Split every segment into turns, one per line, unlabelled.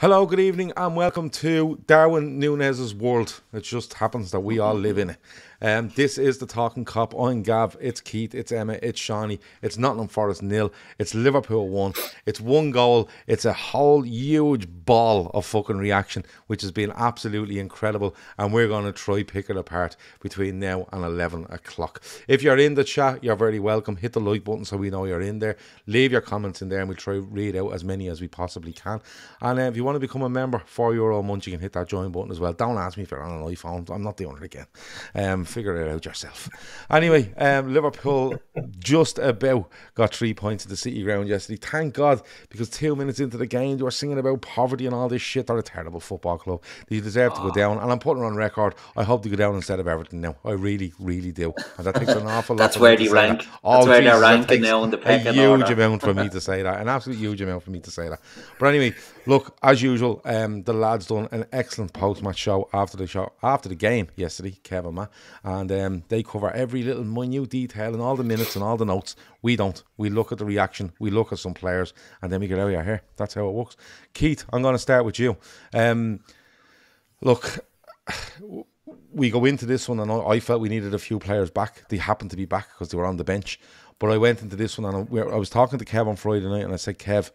Hello, good evening, and welcome to Darwin Nunez's world. It just happens that we all live in it. Um, this is the Talkin' Kop. I'm Gav. It's Keith. It's Emmet. It's Seany. It's Nottingham Forest nil. It's Liverpool one. It's one goal. It's a whole huge ball of fucking reaction, which has been absolutely incredible. And we're going to try pick it apart between now and 11 o'clock. If you're in the chat, you're very welcome. Hit the like button so we know you're in there. Leave your comments in there, and we'll try read out as many as we possibly can. And uh, if you want to become a member, for euro a month, you can hit that join button as well. Don't ask me if you're on an iPhone. I'm not doing it again. Um, figure it out yourself. Anyway, um, Liverpool just about got three points at the City ground yesterday. Thank God, because two minutes into the game, they were singing about poverty and all this shit. They're a terrible football club. They deserve to go down, and I'm putting on record. I hope they go down instead of Everton now. I really, really do, and that takes an awful lot.
That's where they rank.
that.
That's
Oh,
where they're
Jesus,
ranking now in the
A huge
order.
amount for me to say that, an absolute huge amount for me to say that. But anyway, look, as usual, um, the lads done an excellent post-match show after the show after the game yesterday, Kevin Matt, and um, they cover every little minute detail and all the minutes and all the notes. We don't. We look at the reaction, we look at some players, and then we get out of your hair. That's how it works. Keith, I'm going to start with you. Um, look, we go into this one, and I felt we needed a few players back. They happened to be back because they were on the bench. But I went into this one, and I was talking to Kev on Friday night, and I said, Kev,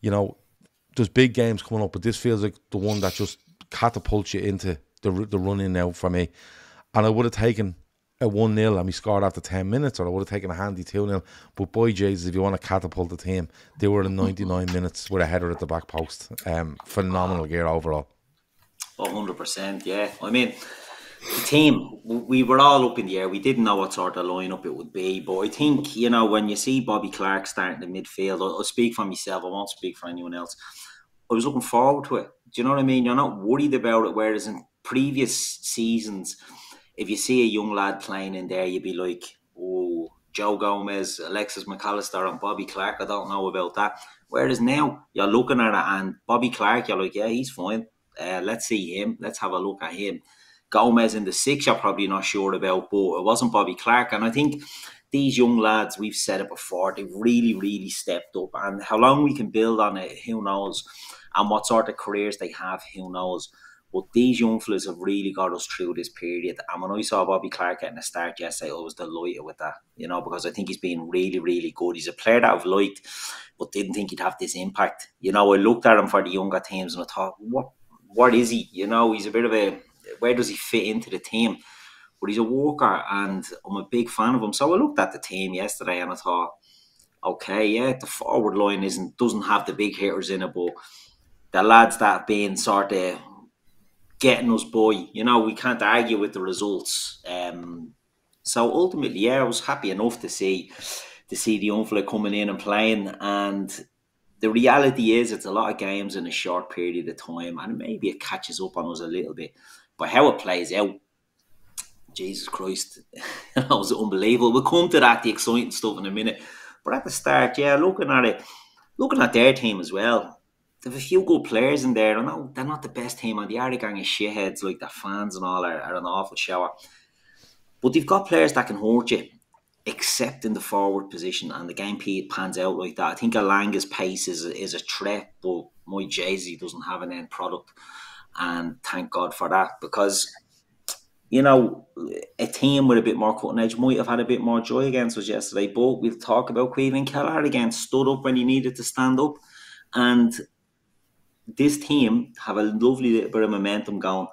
you know, there's big games coming up, but this feels like the one that just catapults you into the the run in now for me. And I would have taken a 1 0 and we scored after 10 minutes, or I would have taken a handy 2 0. But boy, Jesus, if you want to catapult the team, they were in 99 minutes with a header at the back post. Um, phenomenal gear overall.
Oh, 100%, yeah. I mean, the team, we were all up in the air. We didn't know what sort of lineup it would be. But I think, you know, when you see Bobby Clark starting the midfield, I'll, speak for myself, I won't speak for anyone else. I was looking forward to it. Do you know what I mean? You're not worried about it. Whereas in previous seasons, if you see a young lad playing in there, you'd be like, oh, Joe Gomez, Alexis McAllister, and Bobby Clark. I don't know about that. Whereas now, you're looking at it, and Bobby Clark, you're like, yeah, he's fine. Uh, let's see him. Let's have a look at him. Gomez in the six, you're probably not sure about, but it wasn't Bobby Clark. And I think these young lads, we've said it before, they've really, really stepped up. And how long we can build on it, who knows? And what sort of careers they have, who knows? But these young fellas have really got us through this period. And when I saw Bobby Clark getting a start yesterday, I was delighted with that, you know, because I think he's been really, really good. He's a player that I've liked, but didn't think he'd have this impact. You know, I looked at him for the younger teams and I thought, what, what is he? You know, he's a bit of a, where does he fit into the team? But he's a walker, and I'm a big fan of him. So I looked at the team yesterday and I thought, okay, yeah, the forward line isn't doesn't have the big hitters in it, but the lads that have been sort of getting us by, you know, we can't argue with the results. Um, so ultimately, yeah, I was happy enough to see to see the young coming in and playing. And the reality is, it's a lot of games in a short period of time, and maybe it catches up on us a little bit. But how it plays out, Jesus Christ, that was unbelievable. We'll come to that, the exciting stuff in a minute. But at the start, yeah, looking at it, looking at their team as well, they have a few good players in there. I know they're not the best team, and the are a gang of shitheads like their fans and all are, are an awful shower. But they've got players that can hurt you, except in the forward position, and the game pans out like that. I think Elanga's pace is a, is a threat, but my Jay Z doesn't have an end product, and thank God for that because you know, a team with a bit more cutting edge might have had a bit more joy against us yesterday. But we'll talk about Caoimhín Kelleher again, stood up when he needed to stand up. And this team have a lovely little bit of momentum going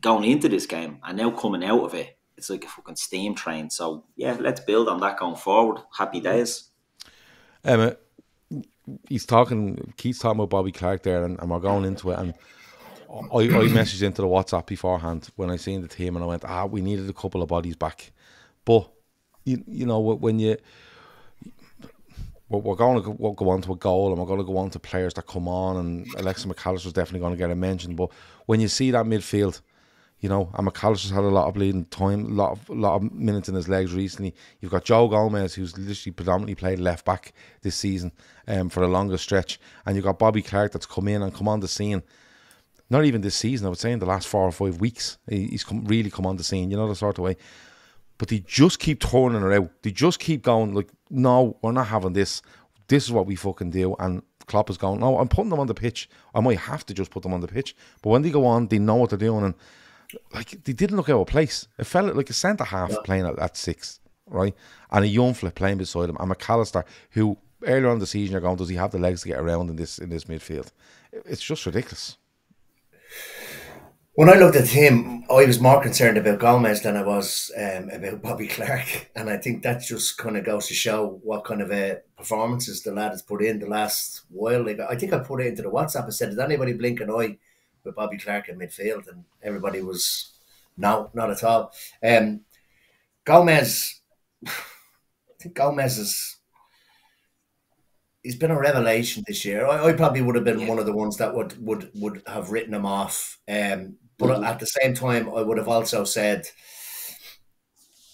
going into this game and now coming out of it. It's like a fucking steam train. So yeah, let's build on that going forward. Happy days.
Emmet, he's talking, Keith's talking about Bobby Clark there, and, and we're going into it. And I, I messaged into the WhatsApp beforehand when I seen the team, and I went, ah, we needed a couple of bodies back. But, you, you know, when you. We're going to go, go on to a goal and we're going to go on to players that come on, and Alexa McAllister's definitely going to get a mention. But when you see that midfield, you know, and McAllister's had a lot of bleeding time, a lot of lot of minutes in his legs recently. You've got Joe Gomez, who's literally predominantly played left back this season, um, for the longest stretch, and you've got Bobby Clark that's come in and come on the scene. Not even this season, I would say in the last four or five weeks, he's come really come on the scene. You know the sort of way. But they just keep turning her out. They just keep going like, no, we're not having this. This is what we fucking do. And Klopp is going, no, I'm putting them on the pitch. I might have to just put them on the pitch. But when they go on, they know what they're doing. And like they didn't look out of place. It felt like a centre half yeah. playing at, at six, right? And a young flip playing beside him. And McAllister, who earlier on the season you're going, does he have the legs to get around in this in this midfield? It's just ridiculous.
When I looked at him, I was more concerned about Gomez than I was um, about Bobby Clark, and I think that just kind of goes to show what kind of uh, performances the lad has put in the last while. Like I think I put it into the WhatsApp and said, "Did anybody blink an eye with Bobby Clark in midfield?" And everybody was, "No, not at all." Um, Gomez, I think Gomez is he's been a revelation this year. I, I probably would have been yeah. one of the ones that would would would have written him off. Um, but mm-hmm. at the same time, I would have also said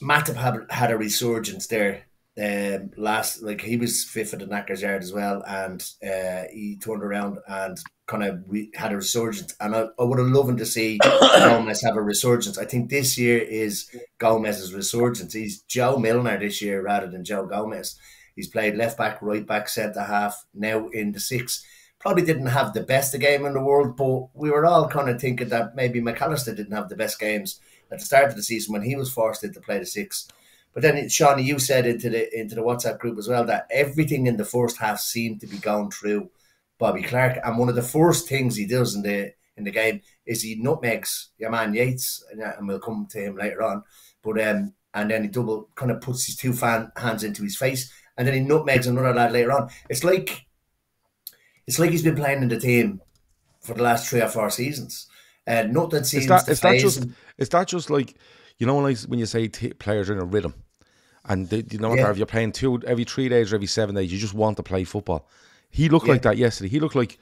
Matip had, had a resurgence there um, last. Like he was fifth at the Knackers Yard as well, and uh, he turned around and kind of had a resurgence. And I, I would have loved to see Gomez have a resurgence. I think this year is Gomez's resurgence. He's Joe Milner this year rather than Joe Gomez. He's played left back, right back, centre half, now in the six probably didn't have the best game in the world, but we were all kind of thinking that maybe McAllister didn't have the best games at the start of the season when he was forced into play the six. But then, Seany, you said into the into the WhatsApp group as well that everything in the first half seemed to be going through Bobby Clark, and one of the first things he does in the in the game is he nutmegs your man Yates, and we'll come to him later on. But um, and then he double kind of puts his two fan hands into his face, and then he nutmegs another lad later on. It's like it's like he's been playing in the team for the last three or four seasons. And uh, nothing seems
that,
to
is that just is that just like you know when, I, when you say t- players are in a rhythm, and they, you know yeah. if you're playing two every three days or every seven days, you just want to play football. He looked yeah. like that yesterday. He looked like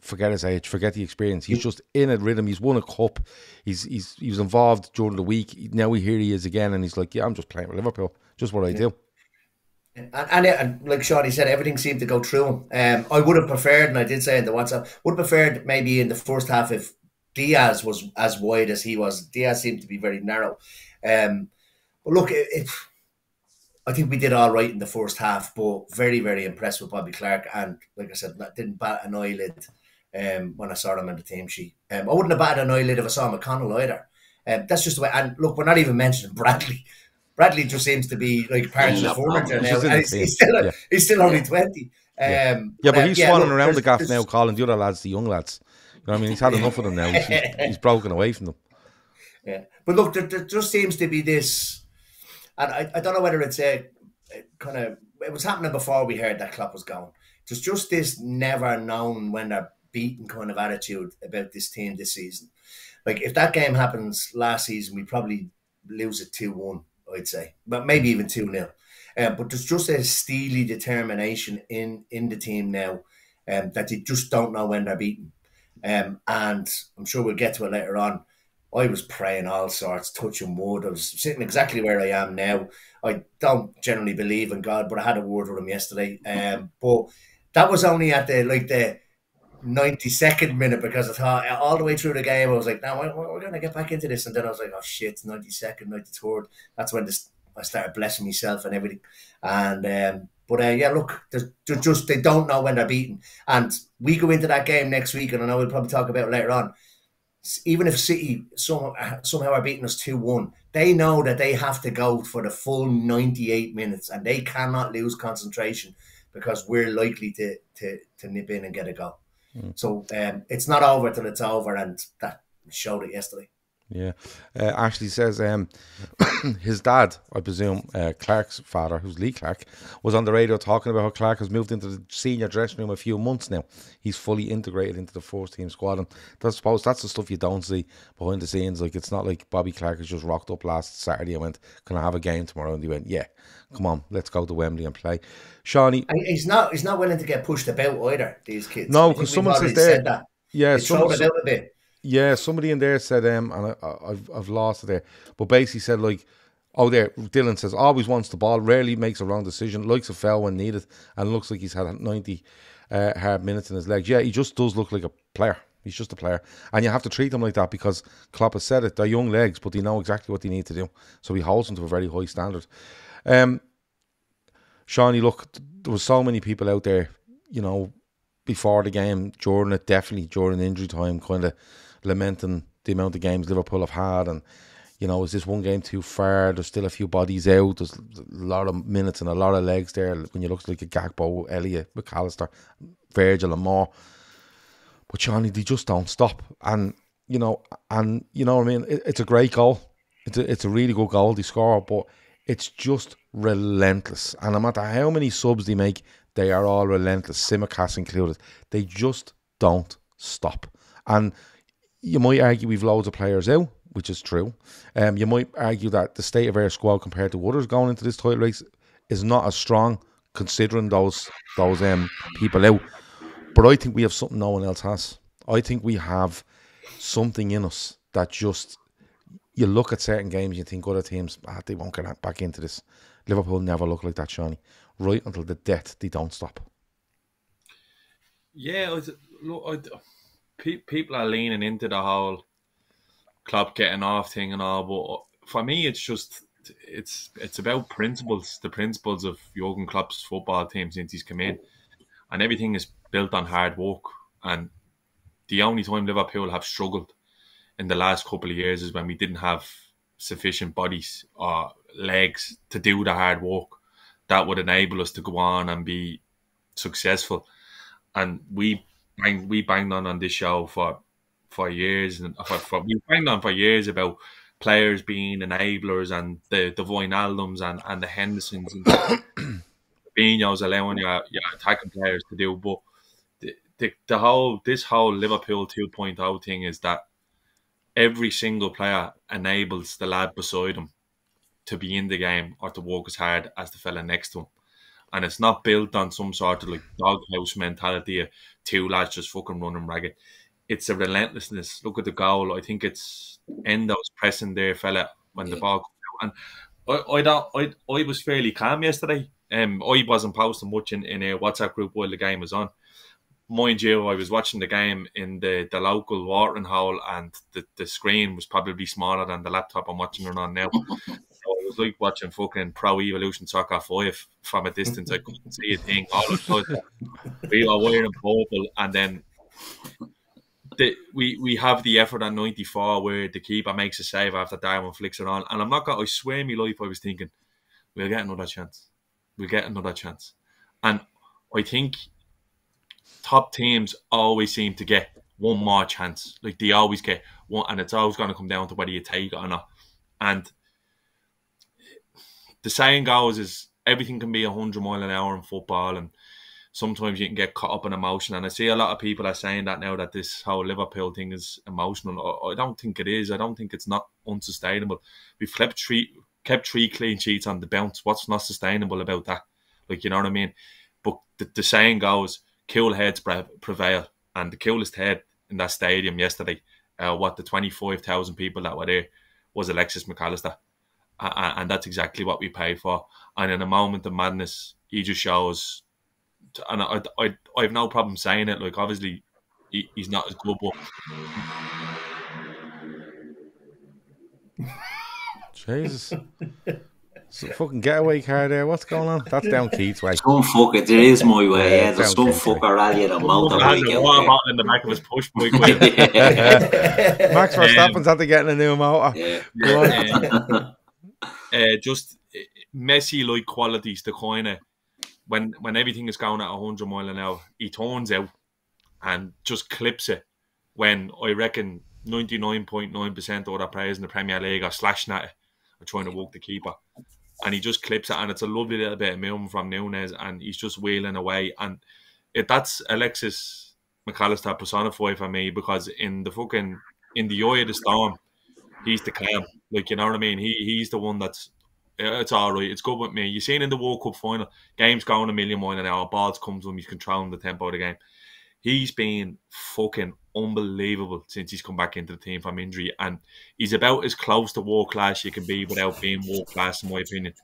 forget his age, forget the experience. He's just in a rhythm. He's won a cup. He's he's he was involved during the week. Now we hear he is again, and he's like, yeah, I'm just playing with Liverpool. Just what I do.
And, and, and like Seany said, everything seemed to go through him. Um, I would have preferred, and I did say in the WhatsApp, would have preferred maybe in the first half if Diaz was as wide as he was. Diaz seemed to be very narrow. Um, but look, it, it, I think we did all right in the first half, but very, very impressed with Bobby Clark. And like I said, didn't bat an eyelid um, when I saw him on the team sheet. Um, I wouldn't have batted an eyelid if I saw McConnell either. Um, that's just the way. And look, we're not even mentioning Bradley. Bradley just seems to be like part of the furniture now. He's, he's, still yeah. he's still only twenty.
Yeah, um, yeah but he's uh, swanning around the gaff now, calling the other lads the young lads. You know what I mean? He's had enough of them now. He's, he's broken away from them.
Yeah, but look, there, there, just seems to be this, and I, I don't know whether it's a, a kind of it was happening before we heard that Klopp was going. There's just this never known when they're beaten kind of attitude about this team this season. Like if that game happens last season, we probably lose it two one I'd say, but maybe even 2 0. Uh, but there's just a steely determination in, in the team now um, that they just don't know when they're beaten. Um, and I'm sure we'll get to it later on. I was praying all sorts, touching wood. I was sitting exactly where I am now. I don't generally believe in God, but I had a word with him yesterday. Um, but that was only at the like the 92nd minute because I thought all the way through the game I was like, now we're, we're going to get back into this, and then I was like, oh shit, 92nd, 93rd. That's when this I started blessing myself and everything. And um, but uh, yeah, look, they're, just they don't know when they're beaten, and we go into that game next week, and I know we'll probably talk about later on. Even if City somehow, somehow are beating us 2 1, they know that they have to go for the full 98 minutes and they cannot lose concentration because we're likely to, to, to nip in and get a goal. Mm. So um, it's not over till it's over, and that showed it yesterday.
Yeah. Uh, Ashley says um, his dad, I presume, uh, Clark's father, who's Lee Clark, was on the radio talking about how Clark has moved into the senior dressing room a few months now. He's fully integrated into the first team squad. And I suppose that's the stuff you don't see behind the scenes. Like, it's not like Bobby Clark has just rocked up last Saturday and went, Can I have a game tomorrow? And he went, Yeah, come on, let's go to Wembley and play. Seany.
He's not, he's not willing to get pushed about either, these kids.
No, because someone says there. That. Yeah,
someone, about a bit
yeah, somebody in there said, um, and I, have I've lost it there, but basically said like, oh, there, Dylan says always wants the ball, rarely makes a wrong decision, likes a foul when needed, and looks like he's had ninety uh, hard minutes in his legs. Yeah, he just does look like a player. He's just a player, and you have to treat him like that because Klopp has said it. They're young legs, but they know exactly what they need to do. So he holds them to a very high standard. Um, Seany, look, there was so many people out there you know, before the game, during it, definitely during injury time, kind of lamenting the amount of games Liverpool have had and you know, is this one game too far? There's still a few bodies out. There's a lot of minutes and a lot of legs there. When you look like a Gakpo, Elliott, McAllister, Virgil, and more. But Johnny, they just don't stop. And you know, and you know what I mean. It, it's a great goal. It's a, it's a really good goal they score, but it's just relentless. And no matter how many subs they make, they are all relentless. Tsimikas included. They just don't stop. And you might argue we've loads of players out which is true. Um, you might argue that the state of our squad compared to others going into this title race is not as strong, considering those those um, people out. But I think we have something no one else has. I think we have something in us that just you look at certain games, you think other teams ah, they won't get back into this. Liverpool never look like that, Seany. Right until the death, they don't stop.
Yeah, look, people are leaning into the whole club getting off thing and all. But for me, it's just it's it's about principles, the principles of Jurgen Klopp's football team since he's come in, and everything is built on hard work. And the only time Liverpool have struggled in the last couple of years is when we didn't have sufficient bodies or legs to do the hard work that would enable us to go on and be successful. And we bang, we banged on on this show for for years, and for, for, we've been on for years about players being enablers and the the Wijnaldums and and the Hendersons and Fabinho's allowing your, your attacking players to do, but the, the, the whole this whole Liverpool 2.0 thing is that every single player enables the lad beside him to be in the game or to work as hard as the fella next to him. And it's not built on some sort of like doghouse mentality of two lads just fucking running ragged it's a relentlessness. Look at the goal. I think it's Endo's pressing there, fella, when yeah. the ball comes out. And I, I don't, I, I was fairly calm yesterday. Um, I wasn't posting much in, in a WhatsApp group while the game was on. Mind you, I was watching the game in the, the local watering hole, and the, the screen was probably smaller than the laptop I'm watching it on now. was like watching fucking Pro Evolution Soccer 5 from a distance. I couldn't see a thing. All of a we were wearing purple, and then the, we we have the effort at 94 where the keeper makes a save after Darwin flicks it on. And I'm not going to, I swear me life, I was thinking, we'll get another chance. We'll get another chance. And I think top teams always seem to get one more chance. Like they always get one, and it's always going to come down to whether you take it or not. And the saying goes is everything can be 100 mile an hour in football. And sometimes you can get caught up in emotion. And I see a lot of people are saying that now that this whole Liverpool thing is emotional. I don't think it is. I don't think it's not unsustainable. We've kept three kept three clean sheets on the bounce. What's not sustainable about that? Like you know what I mean? But the, the saying goes, "Cool heads prevail," and the coolest head in that stadium yesterday, uh, what the twenty five thousand people that were there, was Alexis McAllister. And that's exactly what we pay for. And in a moment of madness, he just shows and I, I, I have no problem saying it. Like, obviously, he, he's not as good, but.
Jesus. Some fucking getaway car there. What's going on? That's down Keith's way.
Some fuck it. There is my way. Yeah, there's some fucker rallying a motorbike.
in the back of his push bike.
Max Verstappen's um, after getting a new motor.
Yeah.
yeah. Uh, just uh, messy like qualities to kind of when when everything is going at 100 mile an hour, he turns out and just clips it. When I reckon 99.9% of other players in the Premier League are slashing at it or trying to walk the keeper. And he just clips it, and it's a lovely little bit of movement from Nunez, and he's just wheeling away. And it, that's Alexis McAllister personified for me because in the fucking in the eye of the storm, he's the calm. Like you know what I mean? He he's the one that's uh, it's all right. It's good with me. You seen in the World Cup final, games going a million mile an hour, balls comes when he's controlling the tempo of the game. He's been fucking unbelievable since he's come back into the team from injury, and he's about as close to world class you can be without being world class, in my opinion.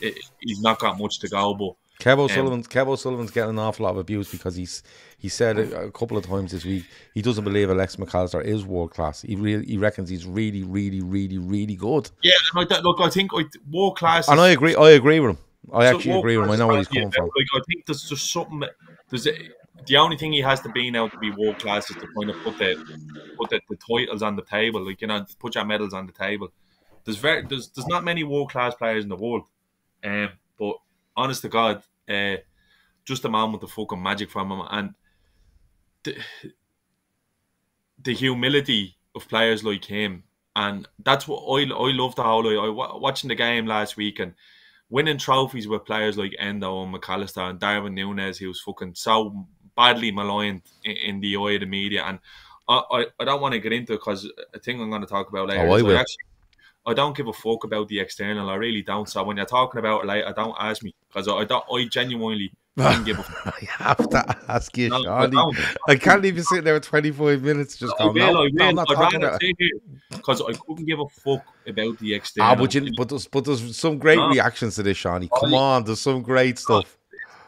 It, he's not got much to go, but
Kev O'Sullivan's um, Kev O'Sullivan's getting an awful lot of abuse because he's he said a, a couple of times this week he doesn't believe Alex McAllister is world class. He really he reckons he's really really really really good.
Yeah, look, I think world class,
and I agree. I agree with him. I so actually agree with him. I know where he's coming yeah, from.
Like, I think there's just something there's a, the only thing he has to be now to be world class is to kind of put the put the, the titles on the table, like you know, put your medals on the table. There's very there's there's not many world class players in the world, um, but honest to God, uh, just a man with the fucking magic from him and the, the humility of players like him, and that's what I I love the whole. I, I watching the game last week and winning trophies with players like Endo and McAllister and Darwin Núñez, he was fucking so badly maligned in, in the eye of the media. And I, I, I don't want to get into it because a thing I'm going to talk about later.
Oh, I will.
Actually, I don't give a fuck about the external. I really don't. So when you're talking about it, like, I don't ask me because I, I don't. I genuinely don't give a fuck.
I have to ask you,
No, I
I can't even sit there with 25 minutes just
I
going,
will,
no,
I
no, I'm
will.
not
I'd
talking
rather
about
say it because I couldn't give a fuck about the external.
Ah, but, you, but, there's, but there's some great reactions to this,
Seany.
Come on, there's some great stuff.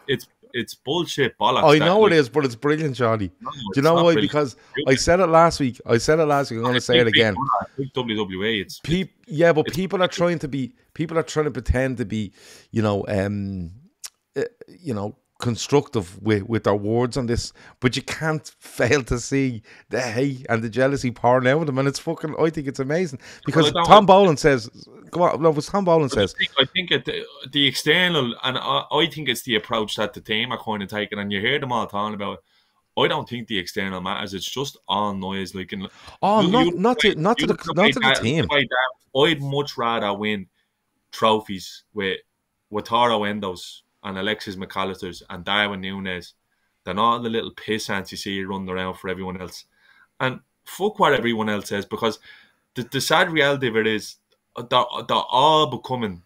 it's it's bullshit bollocks.
I
that,
know
like,
it is, but it's brilliant, Charlie.
no,
Do you know why?
brilliant.
Because I said it last week. I said it last week. I'm going to say it again.
WWE. It's
Peop, yeah, but
It's-
people are trying to be. People are trying to pretend to be, you know, um, uh, you know, constructive with with their words on this. But you can't fail to see the hate and the jealousy pouring out of them, and it's fucking. I think it's amazing because
don't-
Tom Boland says, "Come on, no, Tom Boland
I
says."
think, I think it, the, the external, and I, I think it's the approach that the team are kind of taking, and you hear them all talking about. it. I don't think the external matters. It's just all noise. Like, in,
Oh,
you-
not
you-
not to not to the not to the
that-
team.
I'd much rather win trophies with with Wataru Endos and Alexis McAllisters and Darwin Nunez than all the little pissants you see running around for everyone else. And fuck what everyone else says because the, the sad reality of it is they're, they're all becoming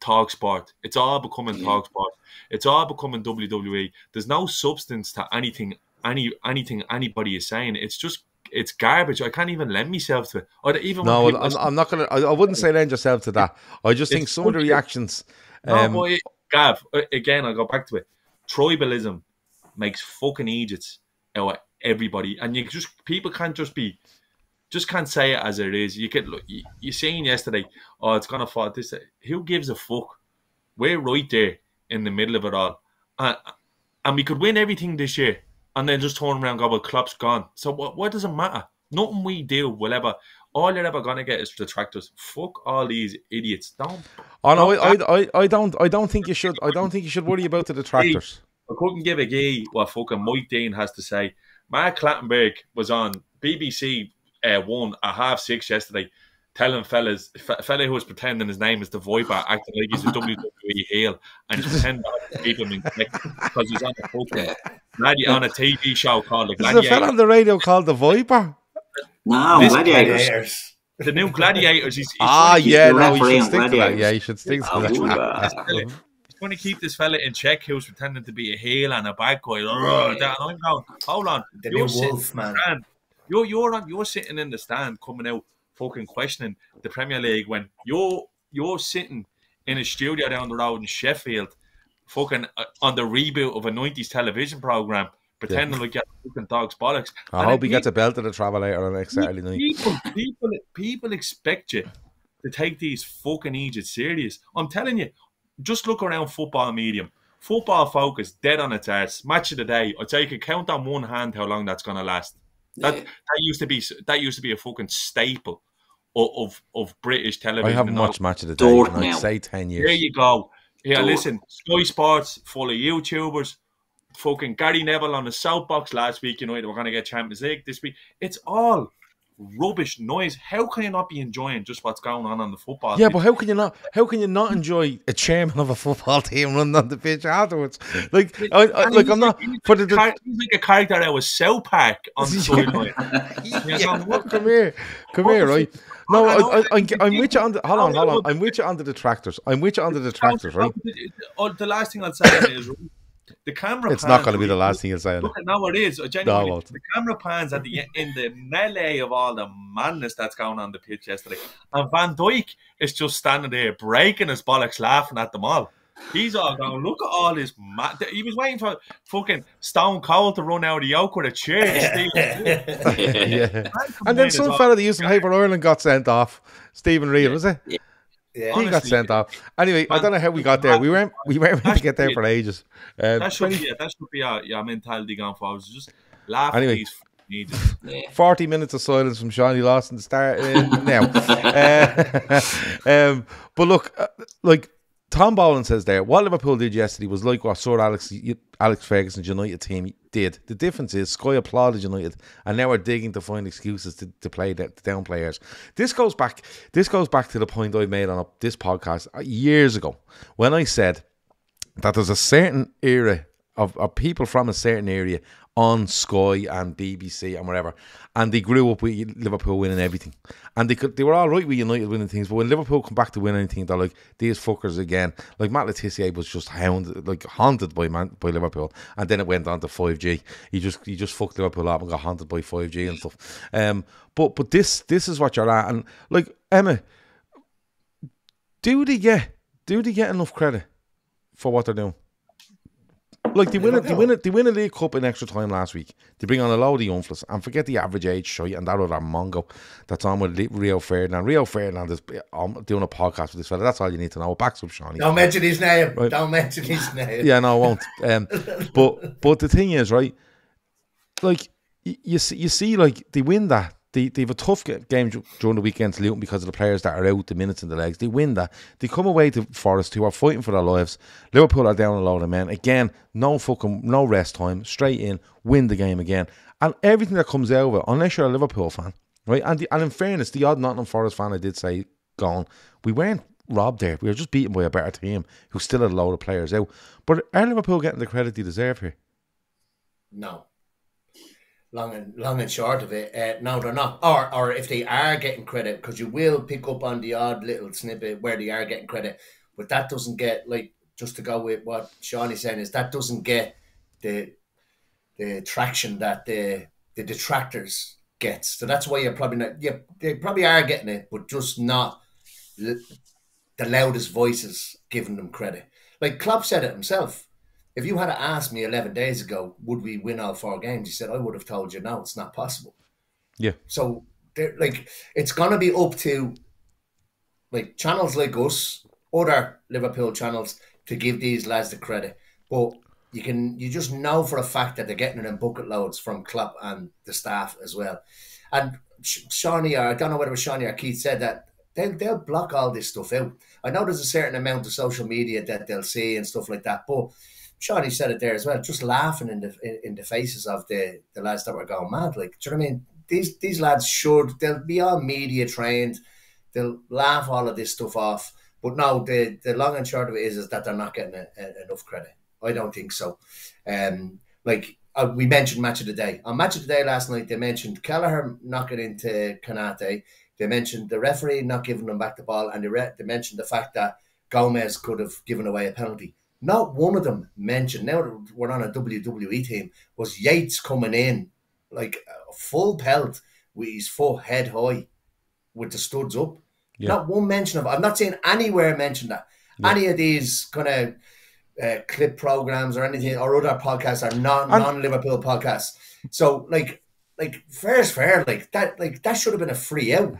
talk sport. It's all becoming talk sport. It's all becoming WWE. There's no substance to anything any anything anybody is saying. It's just it's garbage. I can't even lend myself to it. Or even
No, I'm, I'm not gonna. I, I wouldn't say lend yourself to that. I just think some of the reactions.
No,
Um,
it- Gav, uh, again, I'll go back to it. Tribalism makes fucking idiots out of everybody, and you just people can't just be, just can't say it as it is. You could look. You, you saying yesterday, oh, it's gonna fall. This, who gives a fuck? We're right there in the middle of it all, and, and we could win everything this year, and then just turn around and go, well, Klopp's gone. So what? What does it matter? Nothing we do will ever. All you're ever gonna get is detractors. Fuck all these idiots. Don't
Oh no, I, I, I, I don't, I don't think you should. I don't think you should worry about the detractors.
I couldn't give a gay what fucking Mike Dean has to say. Mark Clattenburg was on BBC uh, One at half six yesterday, telling fellas, f- fella who was pretending his name is the Viper, acting like he's a WWE heel, and he's pretending to keep him in check because he's on a fucking on a TV show called The
There's a fella on the radio called the Viper.
No,
This
gladiators.
Gladiators.
The new Gladiators. He's, he's
Ah,
trying to keep-
yeah, no, he should stick to that. Yeah, he should stick to
Oh,
that.
uh,
he's trying to keep this fella in check who's pretending to be a heel and a bad guy. Ugh, that- and I'm going, hold on.
The
You're
new
sitting-
wolf, man.
stand. You're you're on you're sitting in the stand coming out fucking questioning the Premier League when you're you're sitting in a studio down the road in Sheffield, fucking uh, on the reboot of a nineties television program, pretending like you're fucking dogs bollocks.
I
And
hope
then
he gets a belt at the travel later on next Saturday night.
People, people, people expect you to take these fucking idiots serious. I'm telling you, just look around football medium. Football focus dead on its arse. Match of the day. I'd say you could count on one hand how long that's gonna last. That
Yeah.
that used to be that used to be a fucking staple of of, of British
I
television.
haven't
and all.
watched match of the day.
Dort
I'd say ten years.
There
years.
you go. Yeah,
Dort.
listen, Sky Sports full of YouTubers. Fucking Gary Neville on the soapbox last week. You know we're gonna get Champions League this week. It's all rubbish noise. How can you not be enjoying just what's going on on the football?
Yeah,
pitch?
but how can you not? How can you not enjoy a chairman of a football team running on the pitch afterwards? Like, I, I, like I'm not
he's
for
like
the.
a he's like a character that was South Park on the sideline.
yeah, come here, come here, right? No,
I
I,
know
I,
that
I,
you
I'm
think-
with you on the. Hold on, hold on. I'm with you on the detractors. I'm with you on the detractors, right?
Oh, the last thing I'll say is the camera.
It's not going to be the last thing you'll say. on it.
Look, uh, no, it is. I
No, it
genuinely,
won't.
the camera pans at the in the melee of all the madness that's going on the pitch yesterday, and Van Dijk is just standing there breaking his bollocks, laughing at them all. He's all going, look at all this mad. He was waiting for fucking Stone Cold to run out of the yoke with a chair. to steal
yeah. And then some
well.
fella that used to play for Ireland got sent off. Stephen Reid, was it?
Yeah.
He got sent off. Anyway, I don't know how we got there. We weren't we weren't meant to get there for ages. Um,
That should
20
be that should be our, your mentality going forward. Just laugh
Anyway.
at these f***ing
40 minutes of silence from Seany Lawson to start uh, now. Uh, um, but look, uh, like Tom Boland says there, what Liverpool did yesterday was like what Sir Alex Alex Ferguson's United team did. The difference is Sky applauded United, and now we're digging to find excuses to, to play the, down players. This goes back. This goes back to the point I made on a, this podcast uh, years ago when I said that there's a certain era of, of people from a certain area on Sky and BBC and whatever, and they grew up with Liverpool winning everything, and they could they were all right with United winning things, but when Liverpool come back to win anything, they're like these fuckers again. Like Matt Le Tissier was just hounded, like haunted by man by Liverpool, and then it went on to five G. He just he just fucked Liverpool up and got haunted by five G and stuff. Um, but but this this is what you're at, and like Emmet, do they get do they get enough credit for what they're doing? Like they win it, they win it, they win a League Cup in extra time last week. They bring on a load of young fellas and forget the average age shite and that other Mongo that's on with Rio Ferdinand. Rio Ferdinand is um, doing a podcast with this fella. That's all you need to know. Backs up Seany.
Don't mention his name.
Right.
Don't mention his name.
Yeah, no, I won't. Um, but but the thing is, right? Like you see, you see, like they win that. They they have a tough game during the weekend to Luton because of the players that are out, the minutes and the legs. They win that. They come away to Forest, who are fighting for their lives. Liverpool are down a load of men again. No fucking no rest time. Straight in, win the game again, and everything that comes out of it, unless you're a Liverpool fan, right? And the, and in fairness, the odd Nottingham Forest fan, I did say, gone. We weren't robbed there. We were just beaten by a better team who still had a load of players out. But are Liverpool getting the credit they deserve here?
No. Long and long and short of it, uh, no, they're not. Or or if they are getting credit, because you will pick up on the odd little snippet where they are getting credit, but that doesn't get like just to go with what Sean is saying is that doesn't get the the traction that the the detractors get. So that's why you're probably not. Yeah, they probably are getting it, but just not the loudest voices giving them credit. Like Klopp said it himself. If you had asked me 11 days ago, would we win all four games? He said, I would have told you, no, it's not possible.
Yeah.
So, like, it's going to be up to like channels like us, other Liverpool channels, to give these lads the credit. But you can, you just know for a fact that they're getting it in bucket loads from Klopp and the staff as well. And Sh- Seany, or I don't know whether it was Seany or Keith said that they'll, they'll block all this stuff out. I know there's a certain amount of social media that they'll see and stuff like that, but Seany said it there as well, just laughing in the in, in the faces of the, the lads that were going mad. Like, do you know what I mean? These these lads should they'll be all media trained, they'll laugh all of this stuff off. But no, the the long and short of it is is that they're not getting a, a, enough credit. I don't think so. Um, like uh, we mentioned match of the day on match of the day last night, they mentioned Kelleher knocking into Konaté. They mentioned the referee not giving them back the ball, and they, re- they mentioned the fact that Gomez could have given away a penalty. Not one of them mentioned. Now that we're on a WWE team, was Yates coming in like full pelt with his foot head high, with the studs up.
Yeah.
Not one mention of. it. I'm not saying anywhere mention that. Any of these kind of uh, clip programs or anything or other podcasts are non
And-
non Liverpool podcasts. So like like fair is fair. Like that like that should have been a free out.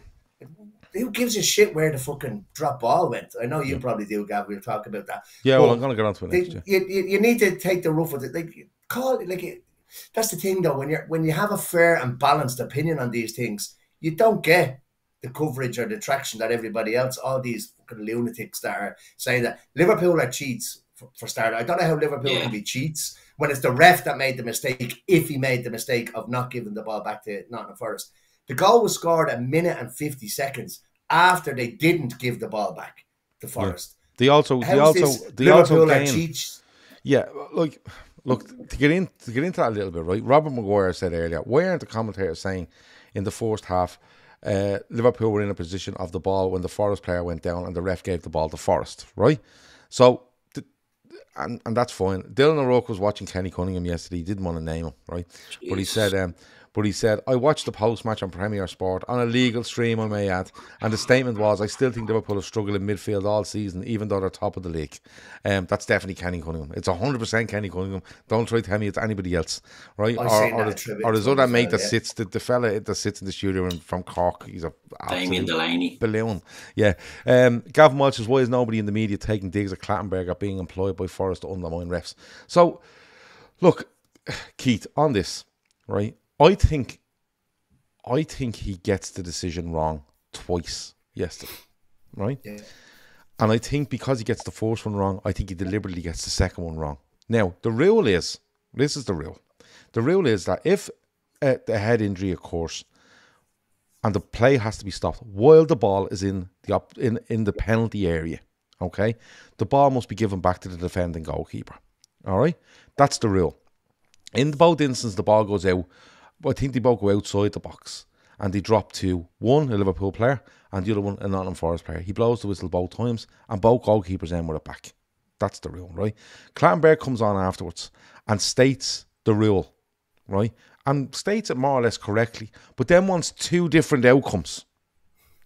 Who gives a shit where the fucking drop ball went? I know you probably do, Gav. We'll talk about that.
Yeah, well, I'm going to get on to it
they-
next year.
you, you, you need to take the rough with it. Like call it like it, that's the thing though. When you're when you have a fair and balanced opinion on these things, you don't get the coverage or the traction that everybody else. All these fucking lunatics that are saying that Liverpool are cheats for, for starter. I don't know how Liverpool
Yeah.
can be cheats when it's the ref that made the mistake. If he made the mistake of not giving the ball back to Nottingham Forest, the goal was scored a minute and fifty seconds after they didn't give the ball back to Forest.
They also, they also, they also
Liverpool are
gain.
cheats?
Yeah, like, look to get in to get into that a little bit, right? Robert Maguire said earlier, why aren't the commentators saying in the first half, uh, Liverpool were in a position of the ball when the Forest player went down and the ref gave the ball to Forest, right? So, th- and and that's fine. Dylan O'Rourke was watching Kenny Cunningham yesterday. He didn't want to name him, right? But he said, um, but he said, I watched the post match on Premier Sport on a legal stream, I may add. And the statement was, I still think Liverpool have struggled in midfield all season, even though they're top of the league. Um, that's definitely Kenny Cunningham. It's 100% Kenny Cunningham. Don't try to tell me it's anybody else, right?
I've
or,
seen
or,
that
his, or his other mate that
yeah.
sits, the, the fella that sits in the studio in, from Cork. He's a
Damien
absolute
Delaney.
balloon. Yeah. Um, Gavin Walsh says, why is nobody in the media taking digs at Clattenburg at being employed by Forest to undermine refs? So, look, Keith, on this, right? I think, I think he gets the decision wrong twice yesterday, right?
Yeah.
And I think because he gets the first one wrong, I think he deliberately gets the second one wrong. Now, the rule is this is the rule. The rule is that if uh, the head injury occurs and the play has to be stopped while the ball is in the op- in, in the penalty area, okay, the ball must be given back to the defending goalkeeper. All right, that's the rule. In both instances, the ball goes out. I think they both go outside the box and they drop to one a Liverpool player and the other one a Nottingham Forest player. He blows the whistle both times and both goalkeepers end with it back. That's the rule, right? Clattenburg comes on afterwards and states the rule, right? And states it more or less correctly, but then wants two different outcomes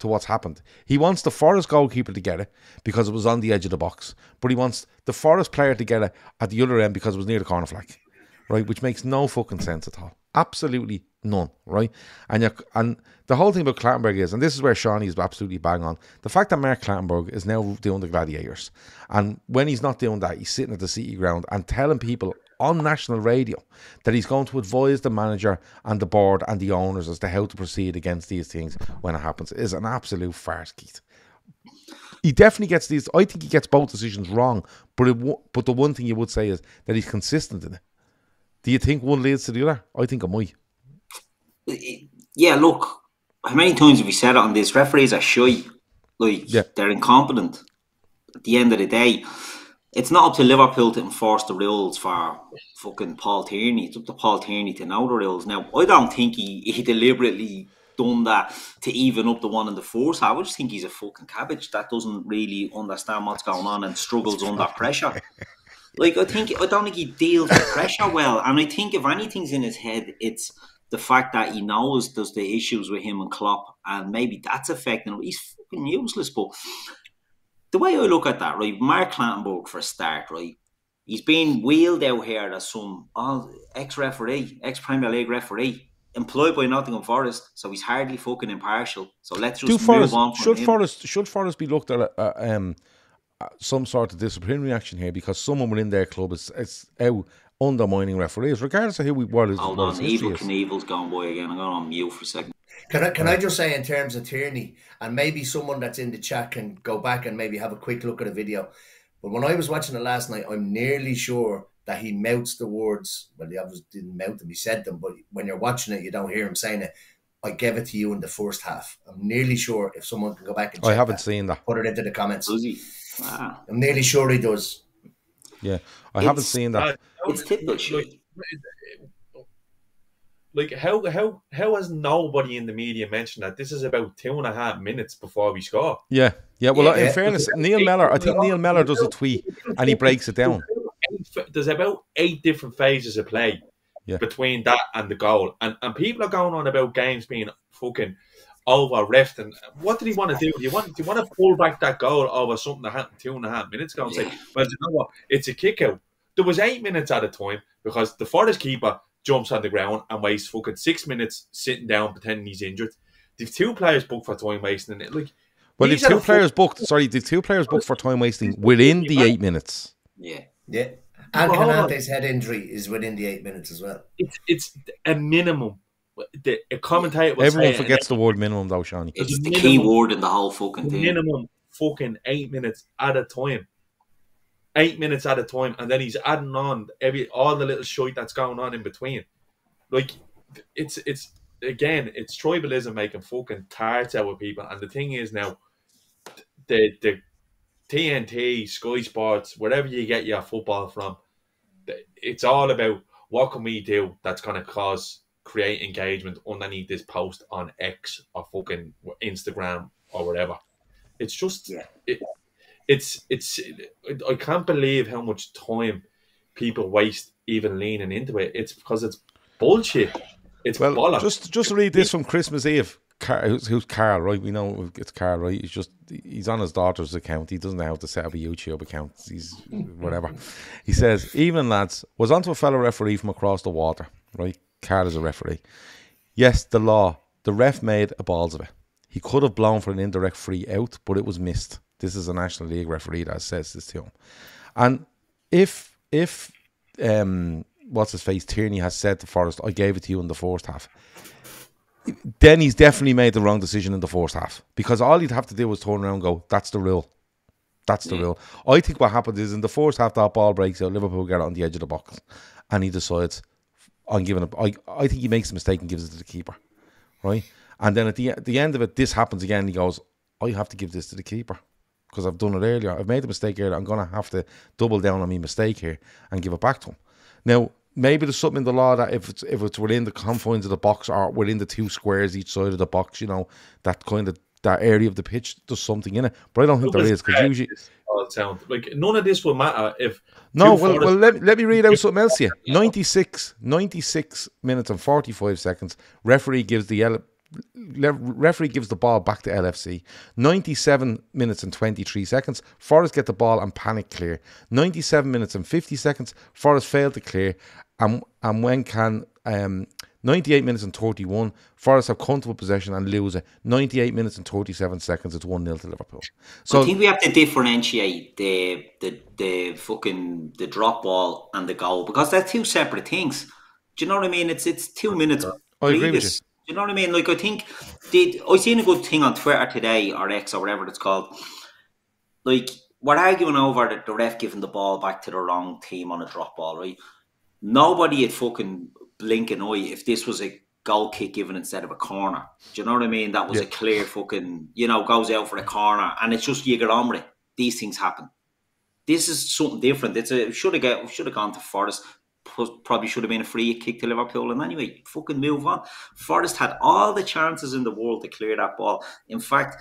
to what's happened. He wants the Forest goalkeeper to get it because it was on the edge of the box, but he wants the Forest player to get it at the other end because it was near the corner flag, right? Which makes no fucking sense at all. Absolutely none, right? And you and the whole thing about Clattenburg is, and this is where Seany is absolutely bang on, the fact that Mark Clattenburg is now doing the Gladiators, and when he's not doing that, he's sitting at the City ground and telling people on national radio that he's going to advise the manager and the board and the owners as to how to proceed against these things when it happens is an absolute farce, Keith. He definitely gets these. I think he gets both decisions wrong, but it, but the one thing you would say is that he's consistent in it. Do you think one leads to the other? I think it might.
Yeah, look, how many times have we said it on this? Referees are shy. Like,
Yeah.
they're incompetent. At the end of the day, it's not up to Liverpool to enforce the rules for fucking Paul Tierney. It's up to Paul Tierney to know the rules. Now, I don't think he, he deliberately done that to even up the one in the force. I would just think he's a fucking cabbage that doesn't really understand what's going on and struggles under pressure. Like I think I don't think he deals with pressure well, and I think if anything's in his head, it's the fact that he knows there's the issues with him and Klopp, and maybe that's affecting him. He's fucking useless. But the way I look at that, right, Mark Clattenburg for a start, right, he's been wheeled out here as some oh, ex-referee, ex-Premier League referee. Employed by Nottingham Forest, so he's hardly fucking impartial. So let's just
Do
move
Forest
on from
should
him.
Forest should Forest be looked at uh, um Uh, some sort of disciplinary action here because someone within their club is, is out undermining referees, regardless of who we what is
Hold
what
on,
his Evel
Knievel's gone by again. I'm going on mute for a second.
Can I can I just say in terms of Tierney, and maybe someone that's in the chat can go back and maybe have a quick look at a video. But when I was watching it last night, I'm nearly sure that he mouths the words. Well, he obviously didn't mouth them; he said them. But when you're watching it, you don't hear him saying it. I gave it to you in the first half. I'm nearly sure if someone can go back and check
I haven't
that,
seen that.
put it into the comments.
Does he? Ah.
I'm nearly sure he does.
Yeah, I haven't seen that.
Uh,
It's typical
like, like how how how has nobody in the media mentioned that this is about two and a half minutes before we score?
Yeah, yeah. Well,
Yeah.
in fairness, Neil Mellor, I think Neil Mellor does a tweet and he breaks it down.
There's about eight different phases of play
Yeah.
between that and the goal, and and people are going on about games being fucking over refed. And what did he want to do? Do you want do you want to pull back that goal over something that happened two and a half minutes ago and say, well, you know what? It's a kick out. There was eight minutes at a time because the Forest keeper jumps on the ground and wastes fucking six minutes sitting down pretending he's injured. The two players booked for time wasting. and it. Like,
Well, the two players booked. Sorry, the two players booked for time wasting within the eight minutes.
Yeah.
Yeah. And
Well.
Konaté's head injury is within the eight minutes as well.
it's it's a minimum. The a commentator was
Everyone
saying,
forgets the word minimum, though, Seany.
It's
There's
the
a
key word in the whole fucking thing.
minimum fucking eight minutes at a time. Eight minutes at a time, and then he's adding on every all the little shit that's going on in between. Like it's it's again, it's tribalism making fucking tarts out of people. And the thing is now, the the TNT, Sky Sports, wherever you get your football from, it's all about what can we do that's going to cause create engagement underneath this post on X or fucking Instagram or whatever. It's just
Yeah.
it, it's it's I can't believe how much time people waste even leaning into it. It's because it's bullshit. It's
Well,
bollocks.
just just read this from Christmas Eve. Car, who's, who's Carl, right? We know it's Carl, right? He's just he's on his daughter's account. He doesn't know how to set up a YouTube account. He's whatever. He says, "Even lads, was onto a fellow referee from across the water. Right? Carl is a referee. Yes, the law. The ref made a balls of it. He could have blown for an indirect free out, but it was missed. This is a National League referee that says this to him. And if if um what's his face Tierney has said to Forest, I gave it to you in the first half. Then he's definitely made the wrong decision in the first half because all he'd have to do was turn around and go, "That's the rule, that's the rule." I think what happened is in the first half that ball breaks out, Liverpool get it on the edge of the box, and he decides, "I'm giving it." I I think he makes a mistake and gives it to the keeper, right? And then at the the end of it, this happens again. He goes, "I have to give this to the keeper." Because I've done it earlier, I've made a mistake earlier. I'm gonna have to double down on my mistake here and give it back to him. Now, maybe there's something in the law that if it's if it's within the confines of the box or within the two squares each side of the box, you know, that kind of that area of the pitch, there's something in it. But I don't think there is because usually.
all it sounds like none of this will matter if
No, well, well let, me- let me read out something else here. 96, 96 minutes and 45 seconds. Referee gives the L- referee gives the ball back to LFC. 97 minutes and 23 seconds. Forest get the ball and panic clear. 97 minutes and 50 seconds. Forest failed to clear. And, and when can um, 98 minutes and 31. Forest have comfortable possession and lose it. 98 minutes and 37 seconds. It's 1 0 to Liverpool. So
I think we have to differentiate the the the fucking the drop ball and the goal because they're two separate things. Do you know what I mean? It's it's two minutes.
I agree with
previous. Do you know what I mean? Like I think did I seen a good thing on Twitter today or X or whatever it's called. Like we're arguing over the, the ref giving the ball back to the wrong team on a drop ball, right? Nobody had fucking blink an eye if this was a goal kick given instead of a corner. Do you know what I mean? That was
Yeah.
a clear fucking, you know, goes out for a corner and it's just you get on with it. These things happen. This is something different. It's a should have got should have gone to Forest. Probably should have been a free kick to Liverpool. And anyway, fucking move on. Forest had all the chances in the world to clear that ball. In fact,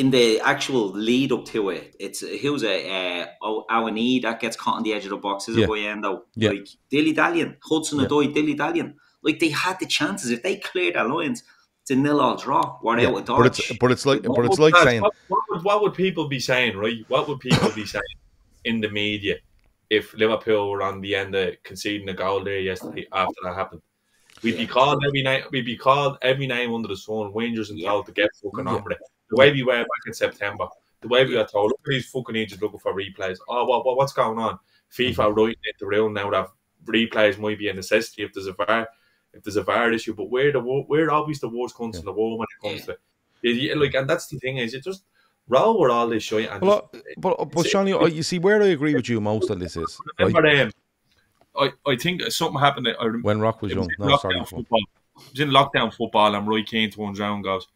in the actual lead up to it, it's who's a uh, oh, Awoniyi that gets caught on the edge of the box. Is
Yeah.
it Boyendo?
Yeah.
Like dilly dallying, Hudson
Yeah.
Odoi dilly dallying. Like they had the chances if they cleared their lines. It's a nil all draw. We're
yeah,
out with
but it's but it's like but it's
would-
like
lads,
saying
what, what, would, what would people be saying, right? What would people be saying in the media if Liverpool were on the end of conceding a goal there yesterday after that happened? We'd be called every name. We'd be called every name under the sun, Rangers and
Yeah.
told to get fucking
Yeah.
on with it. The way we were back in September, the way we got told, look at these fucking idiots looking for replays. Oh, what, what what's going on? FIFA
Mm-hmm.
writing it the rule now that replays might be a necessity if there's a VAR, if there's a VAR issue. But we're the we're always the worst cunts in the world when it comes to yeah, yeah, like, and that's the thing is, it just roll with all this shit. And
Well,
just,
I- but but
it's-
Seany, you see where I agree with you most on this is right?
um, I I think something happened. I,
when Rock was
it
young. No, sorry.
football. It was in lockdown football, and Roy Keane turns around and goes,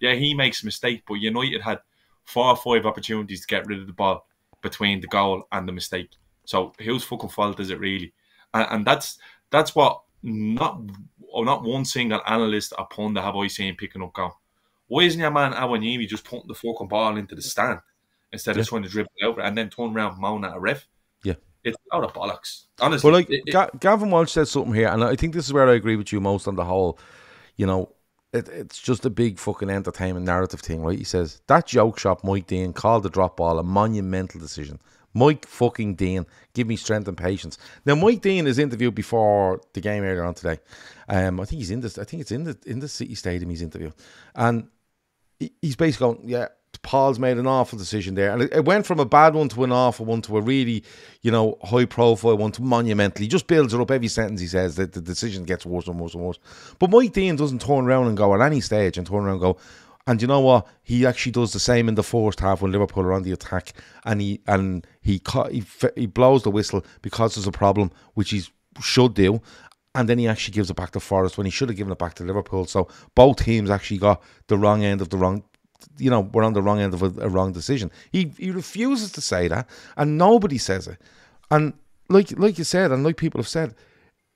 "Yeah, he makes a mistake, but United had four or five opportunities to get rid of the ball between the goal and the mistake. So whose fucking fault is it really? And, and that's that's what not or not one single analyst or pundit have I seen picking up going. Why isn't your man Awoniyi just putting the fucking ball into the stand instead of
Yeah.
trying to dribble over and then turn around moaning at a ref?
Yeah.
It's out of bollocks. Honestly,
But like
it- it-
Ga- Gavin Walsh said something here, and I think this is where I agree with you most on the whole. You know, it, it's just a big fucking entertainment narrative thing, right? He says that joke shop Mike Dean called the drop ball a monumental decision. Mike fucking Dean, give me strength and patience. Now, Mike Dean is interviewed before the game earlier on today. Um, I think he's in this. I think it's in the in the City Stadium. He's interviewed, and he- he's basically going, yeah, Paul's made an awful decision there. And it, went from a bad one to an awful one to a really, you know, high profile one to monumental. He just builds it up every sentence he says that the decision gets worse and worse and worse. But Mike Dean doesn't turn around and go at any stage and turn around and go, and you know what? He actually does the same in the first half when Liverpool are on the attack, and he and he he, he blows the whistle because there's a problem, which he should do, and then he actually gives it back to Forest when he should have given it back to Liverpool. So both teams actually got the wrong end of the wrong. You know, we're on the wrong end of a, a wrong decision. He he refuses to say that, and nobody says it. And like like you said, and like people have said,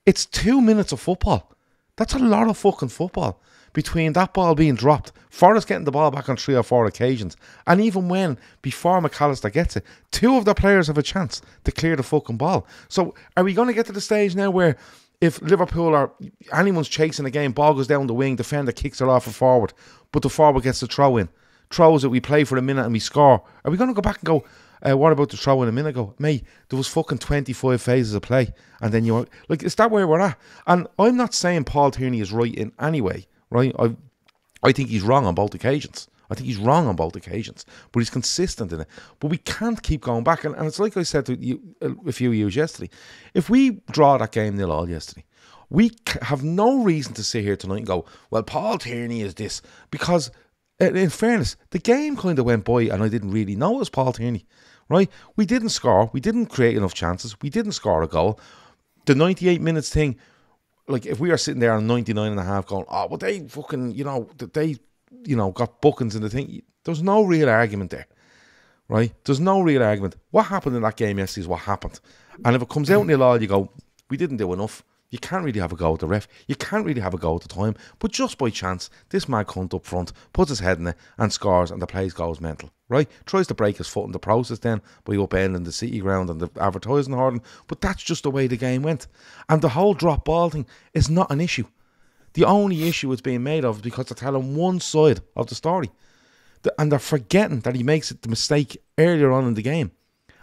it's two minutes of football. That's a lot of fucking football between that ball being dropped, Forest getting the ball back on three or four occasions, and even when before Mac Allister gets it, two of the players have a chance to clear the fucking ball. So are we going to get to the stage now where if Liverpool are anyone's chasing the game, ball goes down the wing, defender kicks it off a forward, but the forward gets the throw in, throws it, we play for a minute and we score. Are we going to go back and go? Uh, what about the throw in a minute ago? Mate, there was fucking 25 phases of play. And then you're like, is that where we're at? And I'm not saying Paul Tierney is right in any way, right? I, I think he's wrong on both occasions. I think he's wrong on both occasions, but he's consistent in it. But we can't keep going back. And, and it's like I said to you uh, a few years yesterday. If we draw that game nil all yesterday, we have no reason to sit here tonight and go, well, Paul Tierney is this. Because, uh, in fairness, the game kind of went by and I didn't really know it was Paul Tierney right? We didn't score. We didn't create enough chances. We didn't score a goal. The 98 minutes thing, like if we are sitting there on 99 and a half going, oh, well, they fucking, you know, they, you know, got bookings in the thing. There's no real argument there, right? There's no real argument. What happened in that game yesterday is what happened. And if it comes out nil all, you go, we didn't do enough. You can't really have a go at the ref. You can't really have a go at the time. But just by chance, this man comes up front, puts his head in it, and scores, and the place goes mental. Right? Tries to break his foot in the process then by upending the city ground and the advertising hoarding. But that's just the way the game went. And the whole drop ball thing is not an issue. The only issue it's being made of is because they're telling one side of the story. And they're forgetting that he makes it the mistake earlier on in the game.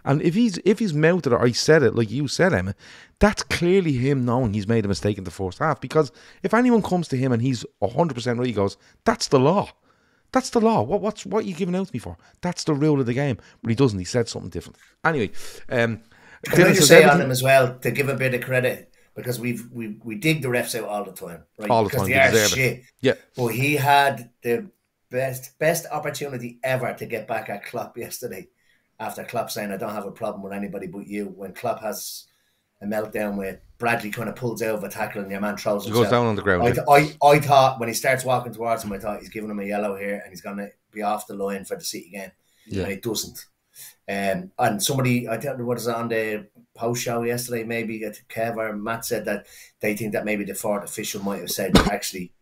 And if he's if he's mounted it or he said it like you said, Emmet, that's clearly him knowing he's made a mistake in the first half. Because if anyone comes to him and he's hundred percent right, he goes, "That's the law. That's the law. What what's what are you giving out to me for? That's the rule of the game." But he doesn't. He said something different. Anyway, um,
I just say on him as well to give a bit of credit because we've we we dig the refs out all the time, right?
All the
because
time,
they are shit.
It. Yeah,
but he had the best best opportunity ever to get back at Klopp yesterday after Klopp saying, I don't have a problem with anybody but you. When Klopp has a meltdown where Bradley kind of pulls out of a tackle and your man throws
himself. goes down on the ground.
I, th- I, I thought when he starts walking towards him, I thought he's giving him a yellow here and he's going to be off the line for the City game. Yeah. And it doesn't. Um, and somebody, I don't know what is on the post show yesterday, maybe Kev or Matt said that they think that maybe the fourth official might have said actually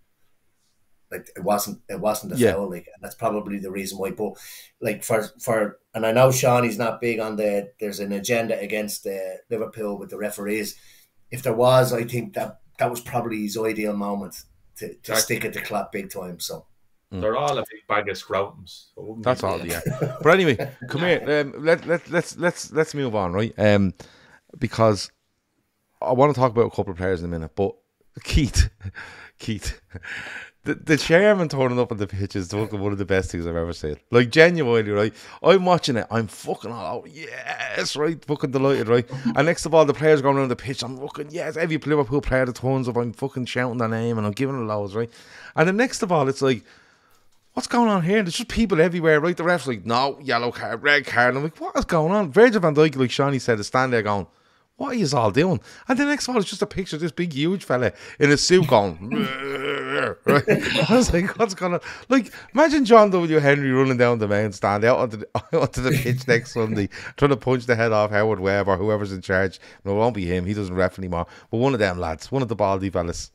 like it wasn't it wasn't a yeah. foul like and that's probably the reason why but like for for and I know Sean he's not big on the there's an agenda against the Liverpool with the referees. If there was I think that that was probably his ideal moment to, to stick it to Klopp big time so
mm. they're all a big bag of scrotums.
That's all, yeah. but anyway, come here. Um, let let let's let's let's move on, right? Um, because I want to talk about a couple of players in a minute. But Keith, Keith, the, the chairman turning up on the pitch is one of the best things I've ever seen. Like genuinely, right? I'm watching it. I'm fucking all oh, yes, right? Fucking delighted, right? and next of all, the players going around the pitch. I'm fucking yes. Every Liverpool player that turns up, I'm fucking shouting their name and I'm giving it loads, right? And then next of all, it's like. What's going on here? There's just people everywhere, right? The ref's like, no, yellow card, red card. And I'm like, what is going on? Virgil van Dijk, like Seany said, is standing there going, what are you all doing? And the next one is just a picture of this big, huge fella in a suit going, right? I was like, what's going on? Like, imagine John W. Henry running down the main stand out onto the, onto the pitch next Sunday, trying to punch the head off Howard Webb or whoever's in charge. No, it won't be him. He doesn't ref anymore. But one of them lads, one of the baldy fellas.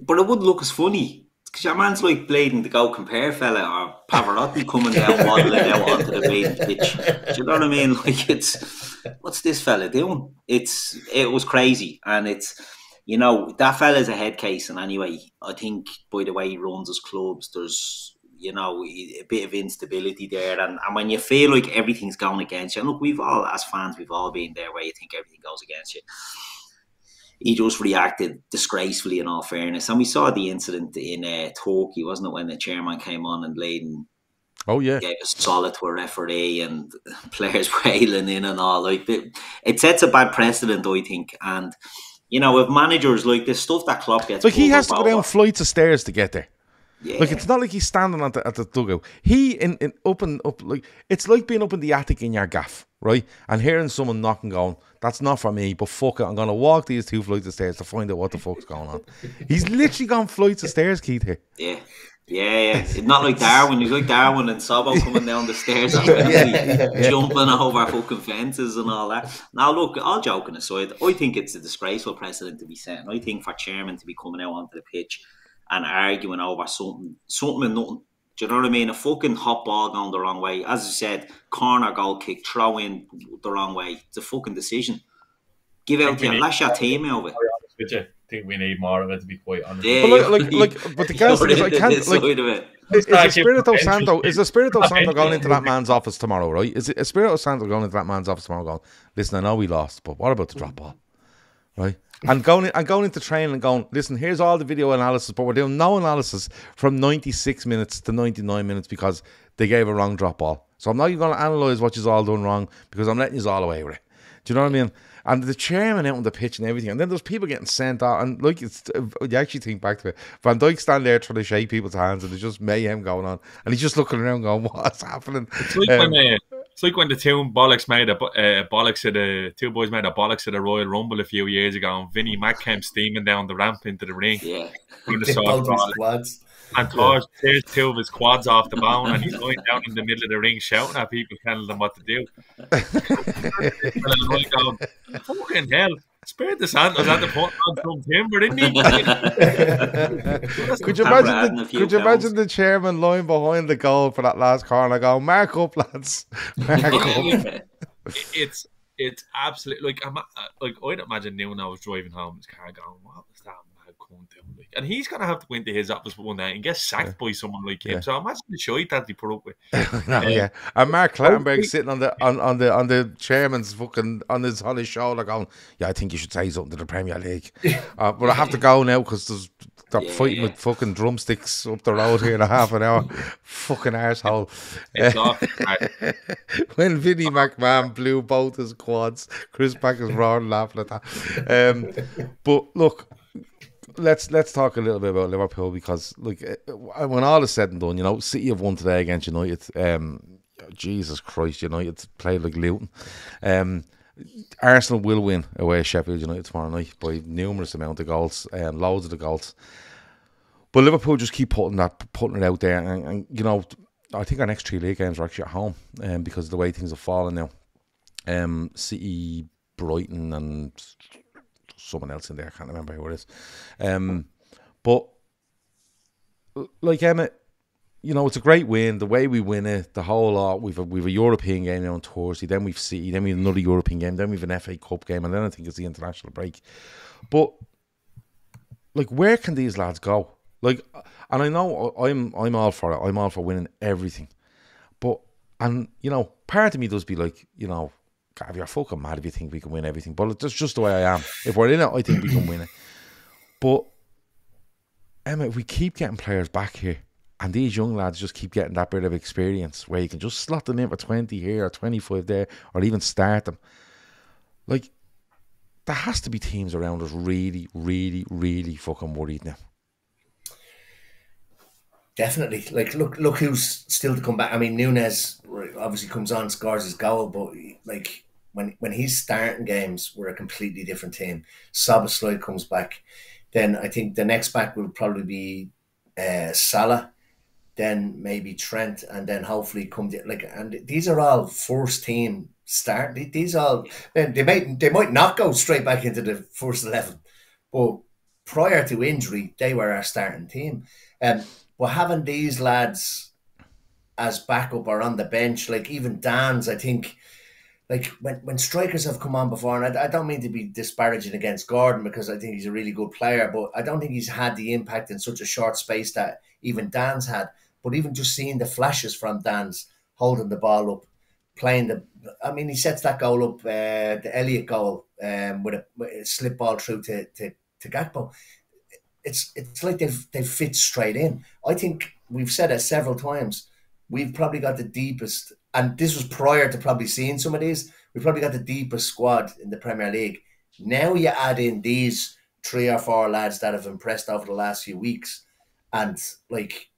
But it would look as funny because your man's like bleeding the go compare fella or Pavarotti coming down waddling out onto the main pitch. Do you know what I mean? Like it's what's this fella doing? It's it was crazy and it's you know that fella's a head case and anyway I think by the way he runs his clubs there's you know a bit of instability there and, and when you feel like everything's going against you and look we've all as fans we've all been there where you think everything goes against you he just reacted disgracefully in all fairness. And we saw the incident in uh, Turkey, wasn't it, when the chairman came on and Bladen
Oh yeah,
gave a solid to a referee and players wailing in and all. Like it, it sets a bad precedent, I think. And you know, if managers like this stuff that Klopp gets,
like he has to go down flights of stairs to get there. Yeah. Like it's not like he's standing at the at the dugout. He in, in up and up like it's like being up in the attic in your gaff, right? And hearing someone knocking, going, "That's not for me," but fuck it, I'm gonna walk these two flights of stairs to find out what the fuck's going on. he's literally gone flights of stairs, Keith. Here.
Yeah. Yeah, yeah. not like Darwin. He's like Darwin and Sabo coming down the stairs, yeah, yeah. jumping over fucking fences and all that. Now, look, all joking aside, I think it's a disgraceful precedent to be set. I think for chairman to be coming out onto the pitch and arguing over something, something and nothing. Do you know what I mean? A fucking hot ball going the wrong way. As I said, corner goal kick, throw in the wrong way. It's a fucking decision. Give out your lash your team over
it. think we need more of it to be quite honest.
Yeah,
But
you're
like, like, like, but the
You're
is I
into
can't
this
like.
side of it.
Is, is the
Actually,
Spirito
potentially-
Santo is the Spirito Santo going into that man's office tomorrow, right? Is it a Spirito Santo going into that man's office tomorrow going, listen, I know we lost, but what about the drop ball? Right? And going and going into training and going, listen, here's all the video analysis, but we're doing no analysis from 96 minutes to 99 minutes because they gave a wrong drop ball. So I'm not even going to analyse what you've all done wrong because I'm letting you all away with it. Do you know what I mean? And the chairman out on the pitch and everything, and then there's people getting sent out, and like it's you actually think back to it. Van Dijk stand there trying to shake people's hands, and there's just mayhem going on, and he's just looking around, going, "What's happening?"
It's like
Um,
when uh, it's like when the two bollocks made a uh, bollocks at the two boys made a bollocks at the Royal Rumble a few years ago, and Vinnie Mac came steaming down the ramp into the ring.
Yeah.
doing the
They
soft
both his
ball,
squads.
and Thor tears two of his quads off the bone, and he's going down in the middle of the ring shouting at people, telling them what to do. and I'm like, going, fucking hell. Spirit the Santos had to put on some timber, didn't he?
Could you imagine? The, could you
pounds.
imagine the chairman lying behind the goal for that last corner, going, "Mark up, lads, mark up."
It's it's absolutely like I'm uh, like I'd imagine now when I was driving home his car going, What was that mad? Like, and he's gonna have to go into his office one night and get sacked by someone like him.
Yeah.
So imagine the shite that he put up with.
no, yeah. And Mark Clattenburg sitting on the on, on the on the chairman's fucking on his on his shoulder going, Yeah, I think you should say something to the Premier League. uh, but I have to go now because there's they're
Yeah,
fighting
yeah.
with fucking drumsticks up the road here in a half an hour. fucking
asshole.
When Vinnie McMahon blew both his quads, Chris Pack is roaring laughing at that. Um, but look, let's let's talk a little bit about Liverpool because like uh, when all is said and done, you know, City have won today against United. Um, Jesus Christ, United played like Luton. Um, Arsenal will win away at Sheffield United tomorrow night by numerous amount of goals and loads of the goals. But Liverpool just keep putting that putting it out there, and, and you know, I think our next three league games are actually at home, um, because of the way things have fallen now. Um, City, Brighton, and someone else in there. I can't remember who it is. Um, but like Emmet, you know, it's a great win. The way we win it, the whole lot. We've a, we've a European game on Thursday. Then we've City. Then we've another European game. Then we've an FA Cup game, and then I think it's the international break. But like, where can these lads go? Like, and I know I'm I'm all for it. I'm all for winning everything. But and you know, part of me does be like, you know, God, you're fucking mad if you think we can win everything. But that's just the way I am. If we're in it, I think we can win it. But Emmet, if we keep getting players back here, and these young lads just keep getting that bit of experience where you can just slot them in for 20 here or 25 there, or even start them. Like, there has to be teams around us really, really, really fucking worried now.
Definitely. Like, look, look who's still to come back. I mean, Nunez obviously comes on, scores his goal, but like when when he's starting games, we're a completely different team. Szoboszlai comes back, then I think the next back will probably be uh, Salah, then maybe Trent, and then hopefully come to, like. And these are all first team start. These all they might they might not go straight back into the first eleven, but prior to injury, they were our starting team. Um, but having these lads as backup or on the bench, like even Danns, I think, like when, when strikers have come on before, and I, I don't mean to be disparaging against Gordon because I think he's a really good player, but I don't think he's had the impact in such a short space that even Danns had. But even just seeing the flashes from Danns holding the ball up, playing the, I mean, he sets that goal up, uh, the Elliott goal, um, with a, with a slip ball through to to, to Gakpo it's it's like they've they've fit straight in. I think we've said it several times. We've probably got the deepest, and this was prior to probably seeing some of these. We've probably got the deepest squad in the Premier League. Now you add in these three or four lads that have impressed over the last few weeks, and like,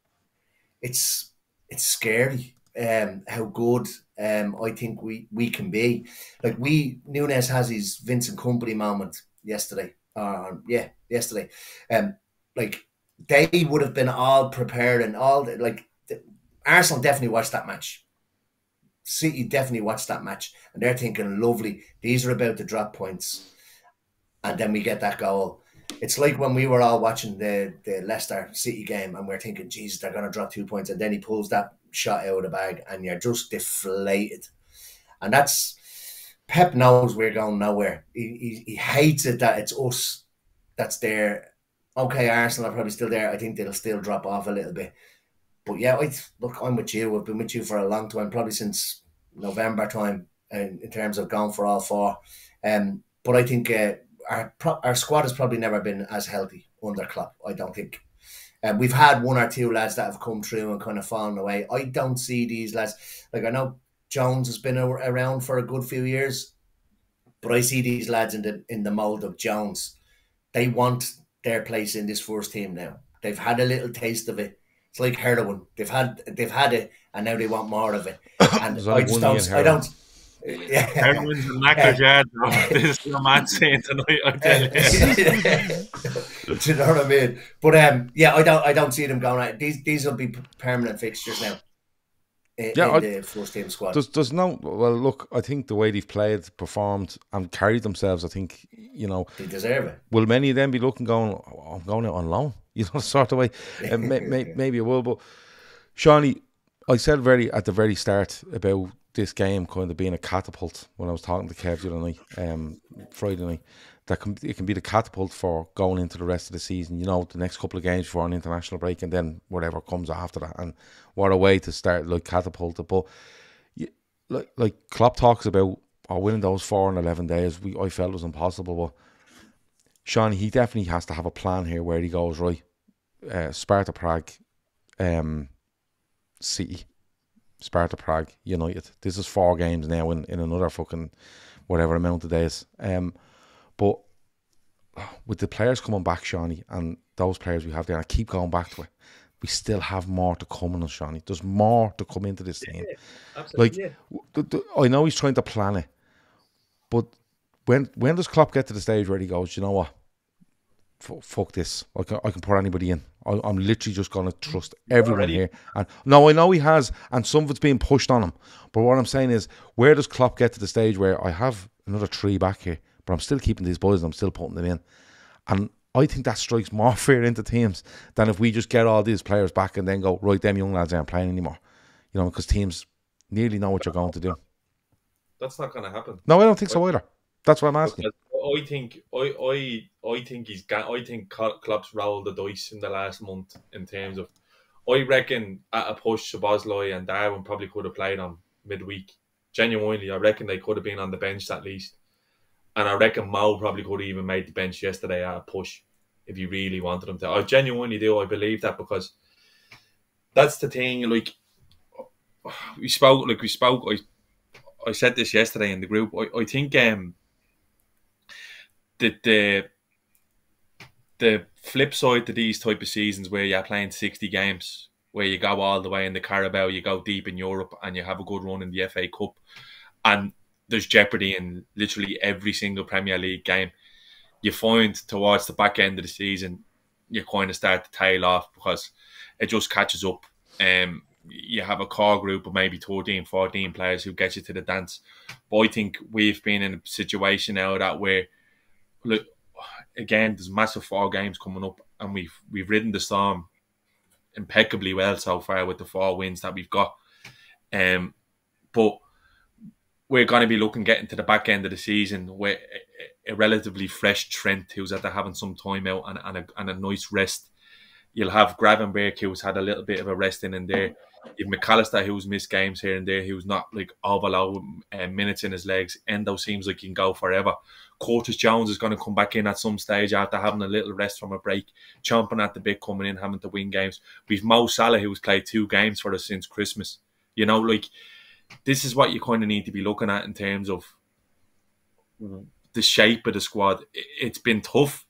it's it's scary. Um, how good um I think we we can be. Like we Nunez has his Vincent Kompany moment yesterday. Uh, yeah, yesterday. Um, like they would have been all prepared and all like Arsenal definitely watched that match. City definitely watched that match, and they're thinking, "Lovely, these are about to drop points," and then we get that goal. It's like when we were all watching the the Leicester City game, and we're thinking, "Jesus, they're going to drop two points," and then he pulls that shot out of the bag, and you're just deflated. And that's Pep knows we're going nowhere. He, he, he hates it that it's us that's there. Okay, Arsenal are probably still there. I think they'll still drop off a little bit. But yeah, look, I'm with you. I've been with you for a long time, probably since November time, in, in terms of going for all four. Um, but I think uh, our our squad has probably never been as healthy under Klopp. I don't think. Um, we've had one or two lads that have come through and kind of fallen away. I don't see these lads like I know Jones has been around for a good few years, but I see these lads in the in the mold of Jones. They want their place in this first team now. They've had a little taste of it. It's like heroin. They've had they've had it, and now they want more of it. And I just don't. I don't.
Yeah. Heroin's a knackers yard. This is what I'm saying tonight. I tell you.
Do you know what I mean? But um, yeah, I don't. I don't see them going out. These these will be permanent fixtures now in, yeah, in the first team squad.
There's, there's no well. Look, I think the way they've played, performed, and carried themselves, I think you know
they deserve it.
Will many of them be looking going? Oh, I'm going out on loan, you know, sort of way. May, may, maybe it will, but Seany, I said very at the very start about this game kind of being a catapult when I was talking to Kev the other night, um, Friday night that can it can be the catapult for going into the rest of the season. You know, the next couple of games before an international break, and then whatever comes after that. And what a way to start like catapult it. But like like Klopp talks about oh, winning those four and eleven days. We I felt was impossible, but Sean he definitely has to have a plan here where he goes right. Uh, Sparta Prague, um, City, Sparta Prague, United. This is four games now in, in another fucking whatever amount of days. Um, but with the players coming back, Seany, and those players we have there, I keep going back to it. We still have more to come in us, Seany. There's more to come into this team. Yeah, like, yeah. I know he's trying to plan it, but when when does Klopp get to the stage where he goes, you know what? Fuck this. I can, I can put anybody in. I, am literally just going to trust everyone Already. here. And no, I know he has, and some of it's being pushed on him. But what I'm saying is, where does Klopp get to the stage where I have another three back here? but I'm still keeping these boys. And I'm still putting them in, and I think that strikes more fear into teams than if we just get all these players back and then go right. Them young lads aren't playing anymore, you know, because teams nearly know what you're going to do.
That's not going to happen.
No, I don't think so either. That's what I'm asking.
I think I I I think he's got. I think Klopp's rolled the dice in the last month in terms of. I reckon at a push, Szoboszlai and Darwin probably could have played on midweek. Genuinely, I reckon they could have been on the bench at least. And I reckon Mo probably could have even made the bench yesterday at a push if he really wanted him to. I genuinely do. I believe that because that's the thing. Like we spoke, like we spoke. I I said this yesterday in the group. I, I think um the the the flip side to these type of seasons where you're playing sixty games, where you go all the way in the Carabao, you go deep in Europe, and you have a good run in the FA Cup, and there's jeopardy in literally every single Premier League game. You find towards the back end of the season, you kind of start to tail off because it just catches up. Um, you have a core group of maybe 13, 14 players who get you to the dance. But I think we've been in a situation now that where, look, again, there's massive four games coming up, and we've we've ridden the storm impeccably well so far with the four wins that we've got. Um, but we're going to be looking getting to the back end of the season with a, relatively fresh Trent who's after having some time out and, and, a, and a nice rest. You'll have Gravenberch who's had a little bit of a rest in and there. You've Mac Allister who's missed games here and there, who's not like overload uh, minutes in his legs. Endo seems like he can go forever. Curtis Jones is going to come back in at some stage after having a little rest from a break, chomping at the bit, coming in, having to win games. We've Mo Salah who's played two games for us since Christmas. You know, like this is what you kind of need to be looking at in terms of mm-hmm. the shape of the squad. It's been tough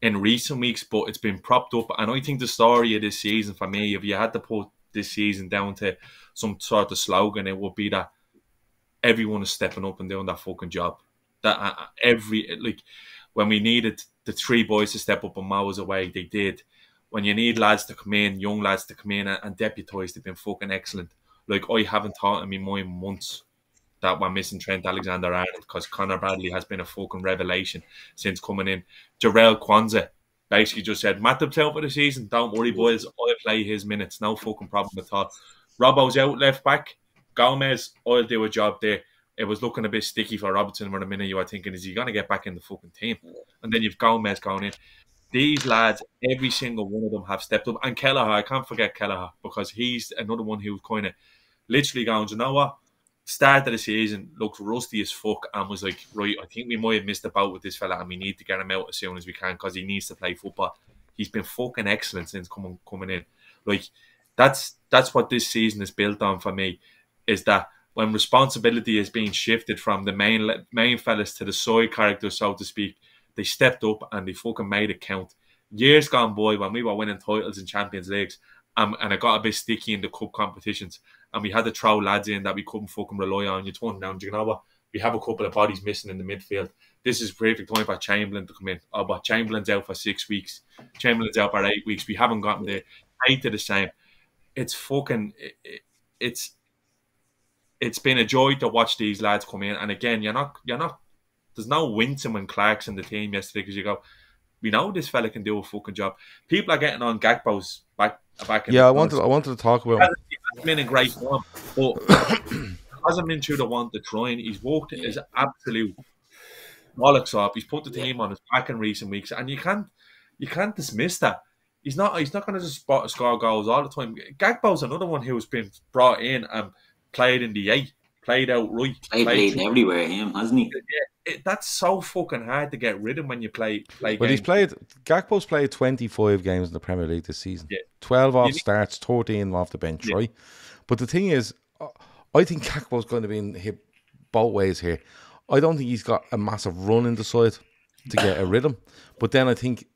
in recent weeks, but it's been propped up. And I think the story of this season for me, if you had to put this season down to some sort of slogan, it would be that everyone is stepping up and doing that fucking job. That uh, uh every like when we needed the three boys to step up and miles away, they did. When you need lads to come in, young lads to come in and, and deputise, they've been fucking excellent. Like I haven't thought in my mind months that we're missing Trent Alexander Arnold because Conor Bradley has been a fucking revelation since coming in. Jarell Quansah basically just said, Matt himself for the season, don't worry, boys, I'll play his minutes, no fucking problem at all. Robbo's out left back. Gomez, I'll do a job there. It was looking a bit sticky for Robertson for a minute. You were thinking, is he going to get back in the fucking team? And then you've Gomez going in. these lads, every single one of them have stepped up. And Kelleher, I can't forget Kelleher because he's another one who's kind of literally going, you know what? Start of the season looked rusty as fuck and was like, right, I think we might have missed a boat with this fella and we need to get him out as soon as we can because he needs to play football. He's been fucking excellent since coming coming in. Like that's that's what this season is built on for me, is that when responsibility is being shifted from the main main fellas to the side characters, so to speak, they stepped up and they fucking made it count. Years gone by when we were winning titles in Champions Leagues, um, and it got a bit sticky in the cup competitions, and we had to throw lads in that we couldn't fucking rely on. You turn down, you know what? We have a couple of bodies missing in the midfield. This is perfect time for Chamberlain to come in. Oh, but Chamberlain's out for six weeks. Chamberlain's out for eight weeks. We haven't gotten the eight to the same. It's fucking. It, it's it's been a joy to watch these lads come in. And again, you're not you're not there's no wincing when Clark's in the team yesterday because you go, we know this fella can do a fucking job. People are getting on Gakpo's back back.
yeah, I wanted I wanted to talk about. Him.
He hasn't been in great form, but hasn't been through the one to trying. He's walked his absolute bollocks off. He's put the team on his back in recent weeks, and you can't you can't dismiss that. He's not he's not going to just spot, score goals all the time. Gakpo's another one who's been brought in and played in the eight, played out right.
Played, played everywhere, him, hasn't he?
Yeah, it, that's so fucking hard to get rid of when you play play.
But games. he's played. Gakpo's played twenty five games in the Premier League this season. Yeah. Twelve off starts, thirteen off the bench, yeah. right? But the thing is, uh, I think Gakpo's going to be hit both ways here. I don't think he's got a massive run in the side to get a rhythm, but then I think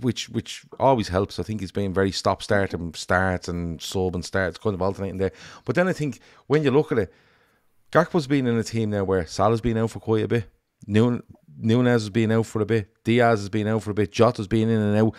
which which always helps. I think he's been very stop start and starts and sub and starts, kind of alternating there. But then I think when you look at it, Gakpo's been in a team now where Salah's been out for quite a bit. Nunez has been out for a bit. Diaz has been out for a bit. Jota's been in and out.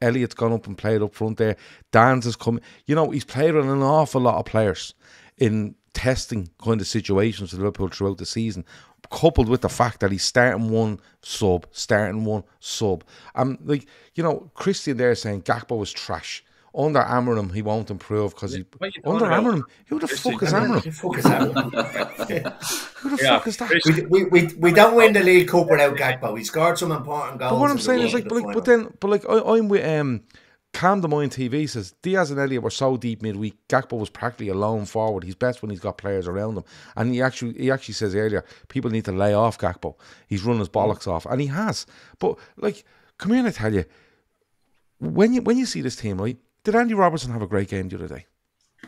Elliot's gone up and played up front there. Danns has come. You know, he's played on an awful lot of players in testing kind of situations for Liverpool throughout the season coupled with the fact that he's starting one sub, starting one sub. Um, like you know, Christian there saying Gakpo was trash. Under Amorim, he won't improve because he under Amorim. Who the fuck is Amorim? Who the fuck is Amorim? Who the yeah. fuck is that?
We, we, we, we don't win the league cup without Gakpo. He scored some important goals.
But what I'm saying is like, but, like, but then, but like I, I'm with um Calm the Mind TV says Diaz and Elliott were so deep midweek. Gakpo was practically alone forward. He's best when he's got players around him. And he actually he actually says earlier, people need to lay off Gakpo. He's run his bollocks off, and he has. But like, come here and I tell you, when you when you see this team, right? Did Andy Robertson have a great game the other day?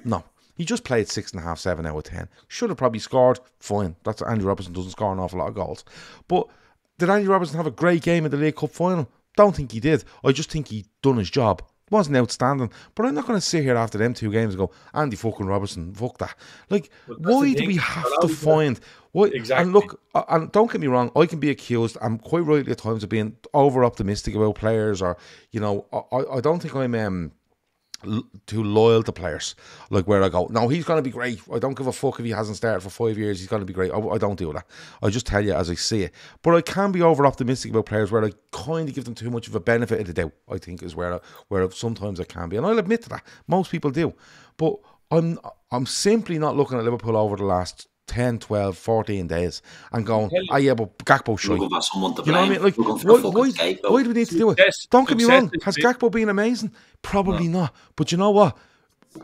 No. He just played six and a half, seven out of ten. Should have probably scored. Fine. That's Andy Robertson doesn't score an awful lot of goals. But did Andy Robertson have a great game in the League Cup final? Don't think he did. I just think he done his job wasn't outstanding. But I'm not going to sit here after them two games and go, Andy fucking Robertson, fuck that. Like, why do we have to find. Why, exactly. And look, and don't get me wrong, I can be accused, I'm quite rightly at times of being over optimistic about players, or, you know, I, I don't think I'm. Um, too loyal to players. Like where I go, no, he's going to be great. I don't give a fuck if he hasn't started for five years. He's going to be great. I, I, don't do that. I just tell you as I see it. But I can be over optimistic about players where I kind of give them too much of a benefit of the doubt. I think is where I, where sometimes I can be, and I'll admit to that. Most people do, but I'm I'm simply not looking at Liverpool over the last 10, 12, 14 days and going, ah, yeah, but Gakpo should. You know what I mean? Like, why, why, why, do we need to do it? Don't get me wrong. Has Gakpo been amazing? Probably no. not. But you know what?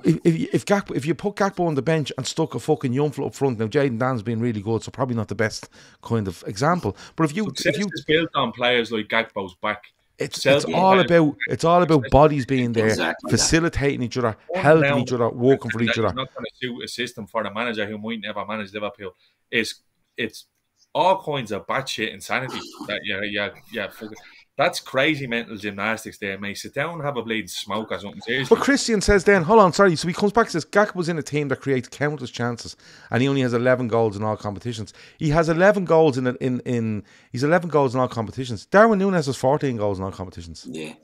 If, if, if Gakpo, if you put Gakpo on the bench and stuck a fucking young up front, now Jayden Danns been really good, so probably not the best kind of example. But if you,
Success
if you
is built on players like Gakpo's back,
it's it's all about it's all about bodies being there, exactly facilitating each other, helping each other, working for each other.
Not going to suit a system for the manager who might never manage Liverpool. Is it's all kinds of batshit insanity that yeah yeah yeah. That's crazy mental gymnastics there, mate. Sit down and have a bleeding smoke or something. Seriously.
But Christian says then, hold on, sorry. So he comes back and says Gak was in a team that creates countless chances and he only has 11 goals in all competitions. He has 11 goals in, in, in he's 11 goals in all competitions. Darwin Nunez has 14 goals in all competitions.
Yeah.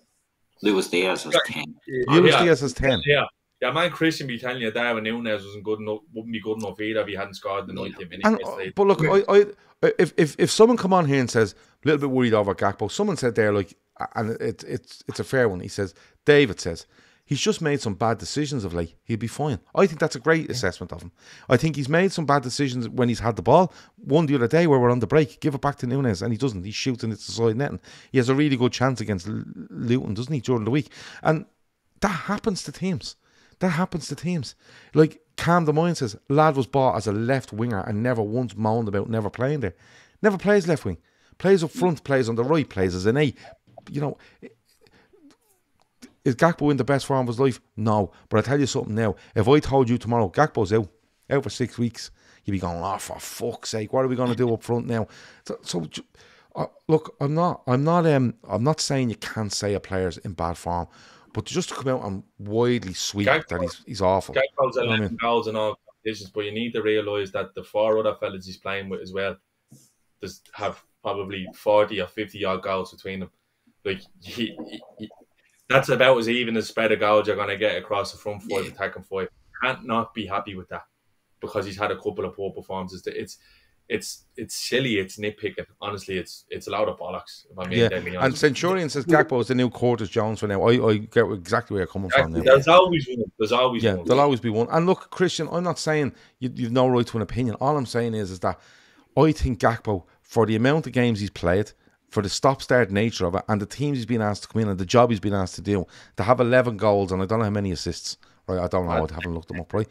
Luis Diaz has 10.
Luis yeah. Diaz has 10.
Yeah. Yeah, man, Christian be telling you Darwin Nunez wasn't good enough, wouldn't be good enough either if he hadn't scored the 90 minutes. And,
but look, I, I, if, if if someone come on here and says a little bit worried over Gakpo, someone said there like, and it, it's it's a fair one. He says David says He's just made some bad decisions of late. He'll be fine. I think that's a great assessment of him. I think he's made some bad decisions when he's had the ball. One the other day where we're on the break, give it back to Nunez, and he doesn't. He's shooting it to side netting. He has a really good chance against Luton, doesn't he, during the week? And that happens to teams. That happens to teams. Like Cam the Mind says, lad was bought as a left winger and never once moaned about never playing there. Never plays left wing. Plays up front, plays on the right, plays as an eight. You know, is Gakpo in the best form of his life? No. But I tell you something now. If I told you tomorrow Gakpo's out, out for six weeks, you'd be going, oh, for fuck's sake, what are we going to do up front now? So, so uh, look, I'm not, I'm not, um, I'm not saying you can't say a player's in bad form, but just to come out and widely sweep Gakpo, that he's, he's awful.
Gakpo's 11 I mean? goals in all competitions, but you need to realise that the four other fellas he's playing with as well, just have probably 40 or 50 odd goals between them. Like he, he, that's about as even as spread of goals you're going to get across the front five, yeah. attacking five. Can't not be happy with that because he's had a couple of poor performances. It's it's it's silly. It's nitpicking. Honestly, it's it's a lot of bollocks. If I'm
yeah. And Centurion says Gakpo is the new Curtis Jones for now. I, I get exactly where you're coming exactly.
from. Now. There's always one. There's always
yeah.
One.
There'll always be one. And look, Christian, I'm not saying you, you've no right to an opinion. All I'm saying is is that I think Gakpo for the amount of games he's played for the stop start nature of it and the teams he's been asked to come in and the job he's been asked to do to have 11 goals and I don't know how many assists right I don't know I haven't looked them up right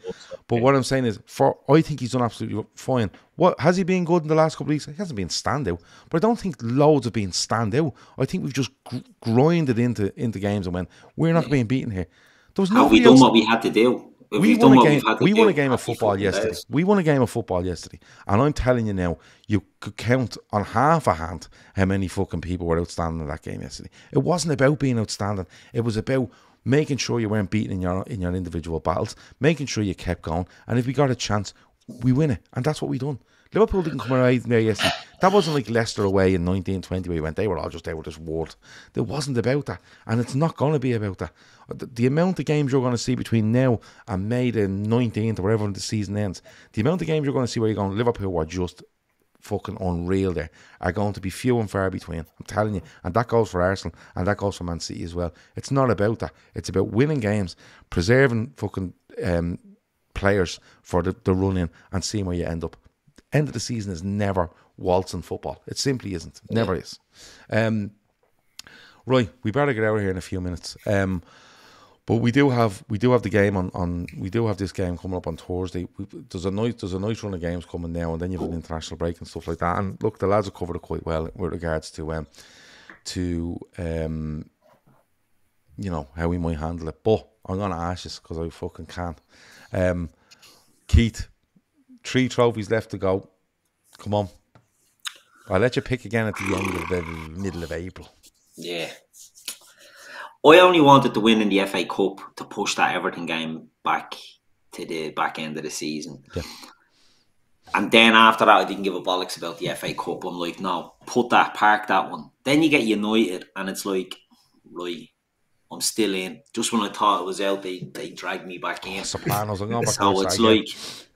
but what I'm saying is for I think he's done absolutely fine what has he been good in the last couple of weeks he hasn't been standout but I don't think loads have been standout I think we've just gr- grinded into into games and went we're not being beaten here
there was no we done what we had to do
we won a game. We won a game of football yesterday. Days. We won a game of football yesterday, and I'm telling you now, you could count on half a hand how many fucking people were outstanding in that game yesterday. It wasn't about being outstanding. It was about making sure you weren't beaten in your in your individual battles, making sure you kept going, and if we got a chance, we win it, and that's what we done. Liverpool didn't come away there yesterday. That wasn't like Leicester away in 1920 where you went, they were all just out with this world. There wasn't about that. And it's not going to be about that. Uh, the, the, amount of games you're going to see between now and May the 19th or wherever the season ends, the amount of games you're going to see where you're going, Liverpool were just fucking unreal there, are going to be few and far between. I'm telling you. And that goes for Arsenal and that goes for Man City as well. It's not about that. It's about winning games, preserving fucking um, players for the, the run in and seeing where you end up end of the season is never waltzing football. It simply isn't. Never is. Um, right, we better get out of here in a few minutes. Um, but we do have we do have the game on, on we do have this game coming up on Thursday. We, there's a nice there's a nice run of games coming now, and then you have an international break and stuff like that. And look, the lads have covered it quite well with regards to um to um you know how we might handle it. But I'm gonna ask this because I fucking can't. Um, Keith, three trophies left to go. Come on. I'll let you pick again at the end of the middle of April.
Yeah. I only wanted to win in the FA Cup to push that Everton game back to the back end of the season.
Yeah.
And then after that, I didn't give a bollocks about the FA Cup. I'm like, no, put that, park that one. Then you get United, and it's like, right, I'm still in. Just when I thought it was out, they they dragged me back in.
Sopranos, I'm
back so it's like,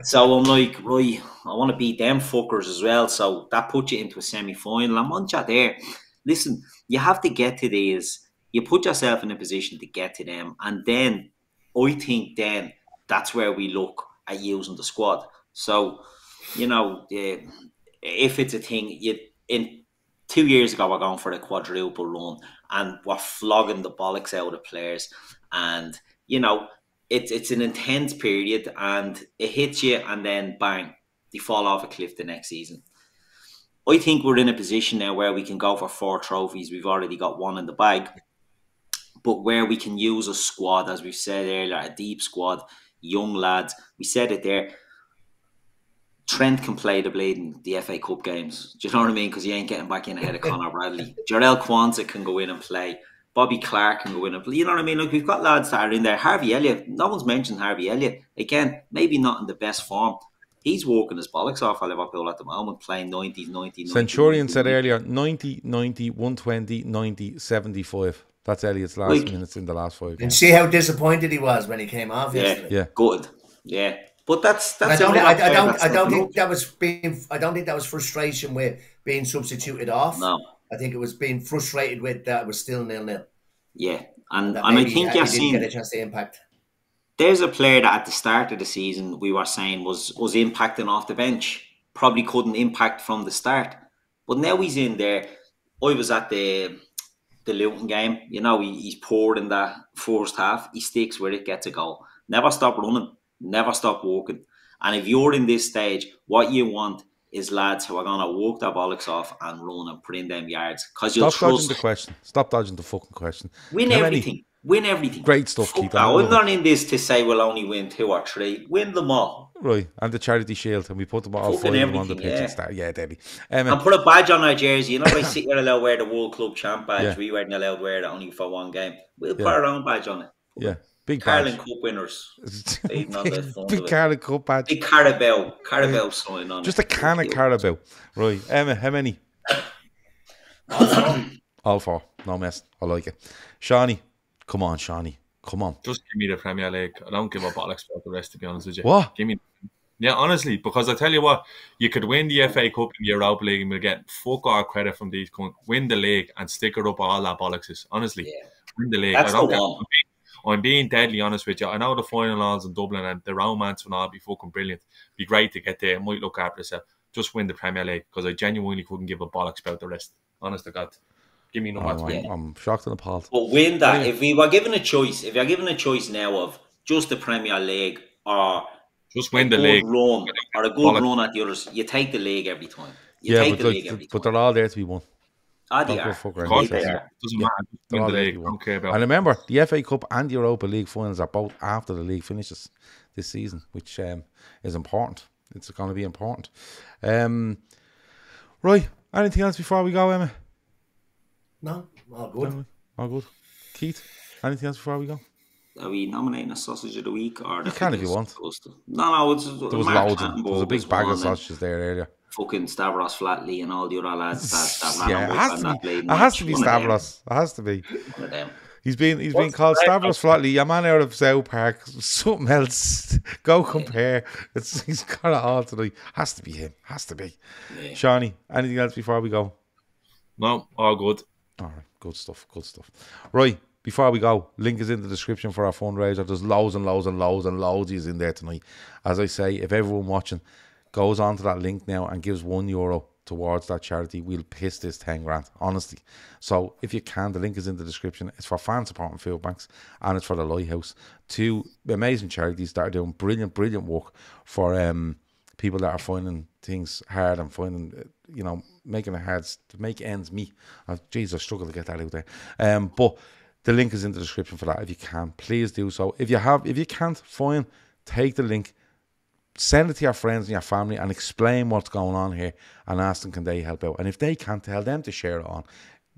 so I'm like, right, I want to beat them fuckers as well. So that puts you into a semi final. I'm on chat there. Listen, you have to get to these. You put yourself in a position to get to them, and then I think then that's where we look at using the squad. So, you know, um, if it's a thing, you in two years ago we're going for the quadruple run and we're flogging the bollocks out of players. And, you know, it's it's an intense period and it hits you and then bang, they fall off a cliff the next season. I think we're in a position now where we can go for four trophies. We've already got one in the bag. But where we can use a squad, as we've said earlier, a deep squad, young lads. We said it there Trent can play the bleeding the FA Cup games. Do you know what I mean? Because he ain't getting back in ahead of Conor Bradley. Jarell Quansah can go in and play. Bobby Clark can go in and play. You know what I mean? Look, we've got lads that are in there. Harvey Elliott. No one's mentioned Harvey Elliott. Again, maybe not in the best form. He's walking his bollocks off at Liverpool at the moment, playing 90s, 90, 90
Centurion 90, said earlier 90, 90, 120, 90, 75. That's Elliot's last like, minutes in the last five.
And see how disappointed he was when he came off
yeah,
yesterday.
Yeah, good. Yeah, but that's that's.
I don't. I, I, don't. I don't think that was being. I don't think that was frustration with being substituted off.
No.
I think it was being frustrated with that it was still nil nil.
Yeah, and
That
and I think you've seen
get a chance to impact.
there's a player that at the start of the season we were saying was was impacting off the bench, probably couldn't impact from the start, but now he's in there. I was at the the Luton game. You know, he, he's poured in that first half. He sticks where it, gets a goal. Never stop running, never stop walking. And if you're in this stage, what you want is lads who are gonna walk their bollocks off and run and put in them yards because you'll
Stop dodging the question. Stop dodging the fucking question.
win
How many-
everything. Win everything.
Great stuff,
Fuck
Keith.
I'm not in this to say we'll only win two or three. Win them all.
Right, and the charity shield, and we put them all
Fucking
five on the pitch
yeah.
and start. Yeah, Debbie. Um,
And put a badge on our jersey. You know, by City are allowed wear the World Club Champ badge.
Yeah.
We weren't allowed to wear that only for one game. We'll put
Yeah.
our own badge on it.
yeah, big
Carling
badge.
Cup winners. Beating on the front
big
of it.
Carling Cup badge.
Big Carabao. Carabao sign on
Just a can of Carabao. Right, Emmet, how many? All four. No mess. I like it. Seany, come on, Seany. Come on.
Just give me the Premier League. I don't give a bollocks about the rest, to be honest with you.
What?
Give me. Yeah, honestly, because I tell you what, you could win the FA Cup and the Europa League and we'll get fuck all credit from these. cunt. Win the league and stick it up all that bollocks. Honestly,
Yeah.
win the league.
That's
I don't
the one.
I'm being, I'm being deadly honest with you. I know the final odds in Dublin and the romance will all be fucking brilliant. Be great to get there. I Might look after yourself. Just win the Premier League because I genuinely couldn't give a bollocks about the rest. Honest to God. Give me number
I'm,
three.
I'm, I'm shocked and appalled.
But win that. If we were given a choice, if you're given a choice now of just the Premier League or
Just win the
good
league.
run or a good
Bollocks.
run at the others, you take the league every time. You
Yeah,
take
but,
the
like,
league every
but
time.
they're all there to be won.
Ah, they
Don't go
are.
fuck
Of
around.
course
they
they
are.
are. Doesn't matter. Just
They're
Win
all
the
there
league.
to
don't care about
And remember, the FA Cup and the Europa League finals are both after the league finishes this season, which um, is important. It's going to be important. Um, right. Anything else before we go, Emmet?
No, all good.
All oh, good. Keith, anything else before we go?
Are we nominating a sausage of the week or the
can if you want.
No, no, it's
There was loads. Of, there was a big bag of sausages there earlier.
Fucking Stavros Flatley and all the other lads that, that ran
Yeah, it has to be.
blade
It has to be
One of them.
Stavros. It has to be.
One of them.
He's been he's been called
the
Stavros Flatley. Your man out of South Park. Something else. Go compare. It's he's got it all tonight. Has to be him. Has to be.
Yeah.
Seany, anything else before we go?
No, all good.
All right, good stuff, good stuff. Right, before we go, link is in the description for our fundraiser. There's loads and loads and loads and loads is in there tonight. As I say, if everyone watching goes onto that link now and gives one euro towards that charity, we'll piss this 10 grand, honestly. So if you can, the link is in the description. It's for fan supporting food banks and it's for the Lighthouse. Two amazing charities that are doing brilliant, brilliant work for um people that are finding things hard and finding, uh, you know, making it hard to make ends meet. Oh, Jeez, I struggle to get that out there. Um, but the link is in the description for that. If you can, please do so. If you have, if you can't, fine, take the link, send it to your friends and your family, and explain what's going on here, and ask them can they help out. And if they can't, tell them to share it on.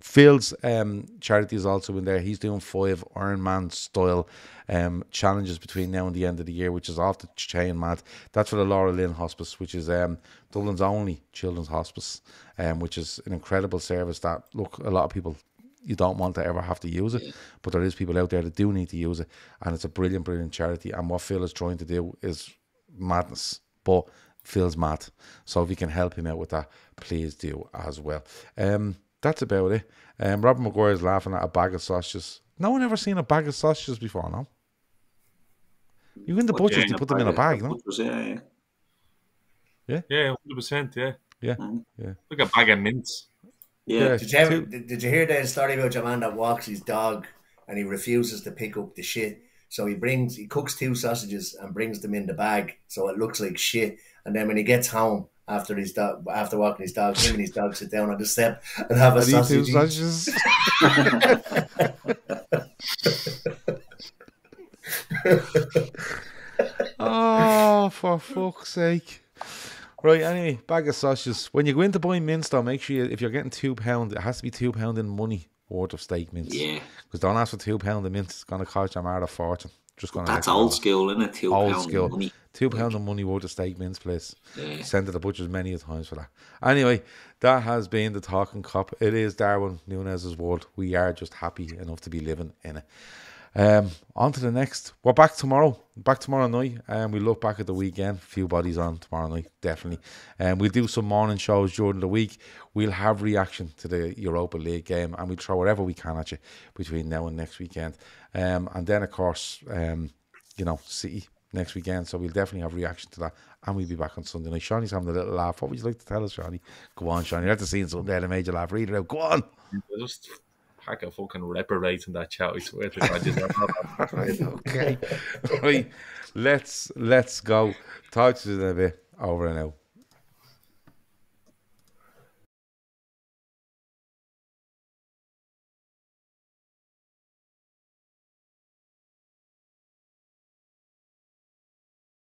Phil's um, charity is also in there. He's doing five Ironman style um, challenges between now and the end of the year, which is off the chain Matt. That's for the Laura Lynn Hospice, which is um, Dublin's only children's hospice, um, which is an incredible service that, look, a lot of people, you don't want to ever have to use it, but there is people out there that do need to use it, and it's a brilliant, brilliant charity. And what Phil is trying to do is madness, but Phil's mad. So if you can help him out with that, please do as well. Um, that's about it. Um, Robert McGuire is laughing at a bag of sausages. No one ever seen a bag of sausages before, no? You in the butchers,
yeah,
you put them in a bag, no?
Butchers, yeah, yeah.
Yeah, hundred percent. Yeah,
Yeah,
Mm.
yeah.
like a bag of mints.
Yeah.
Yeah.
Did you, ever, did, did you hear the story about your man that walks his dog and he refuses to pick up the shit? So he brings, he cooks two sausages and brings them in the bag, so it looks like shit. And then when he gets home after his dog, after walking his dog, him and his dog sit down on the step and have a
need two
sausage.
oh, for fuck's sake. Right, anyway, bag of sausages. When you go into buying mince, though, make sure you, if you're getting two pound, it has to be two pound in money worth of steak mince.
Yeah.
Because don't ask for two pound of mince; it's gonna cost you a mad a fortune. Just gonna
That's old school, isn't it? Two
Old
pound
school.
money.
Two pound of money worth of steak mince, please.
Yeah.
Send to the butchers many a times for that. Anyway, that has been the Talkin' Kop. It is Darwin Nunez's world. We are just happy enough to be living in it. Um, on to the next. We're back tomorrow. Back tomorrow night, and we look back at the weekend. Few bodies on tomorrow night, definitely. And um, we'll do some morning shows during the week. We'll have reaction to the Europa League game, and we'll throw whatever we can at you between now and next weekend. Um, and then of course, um, you know, City next weekend. So we'll definitely have reaction to that. And we'll be back on Sunday night. Seany's having a little laugh. What would you like to tell us, Seany? Go on, Seany. You have to see something there that made you laugh. Read it out. Go on.
Just pack a fucking reprobate in that chat. I swear to God.
right, okay. right. Let's let's go. Talk to you in a bit. Over and out.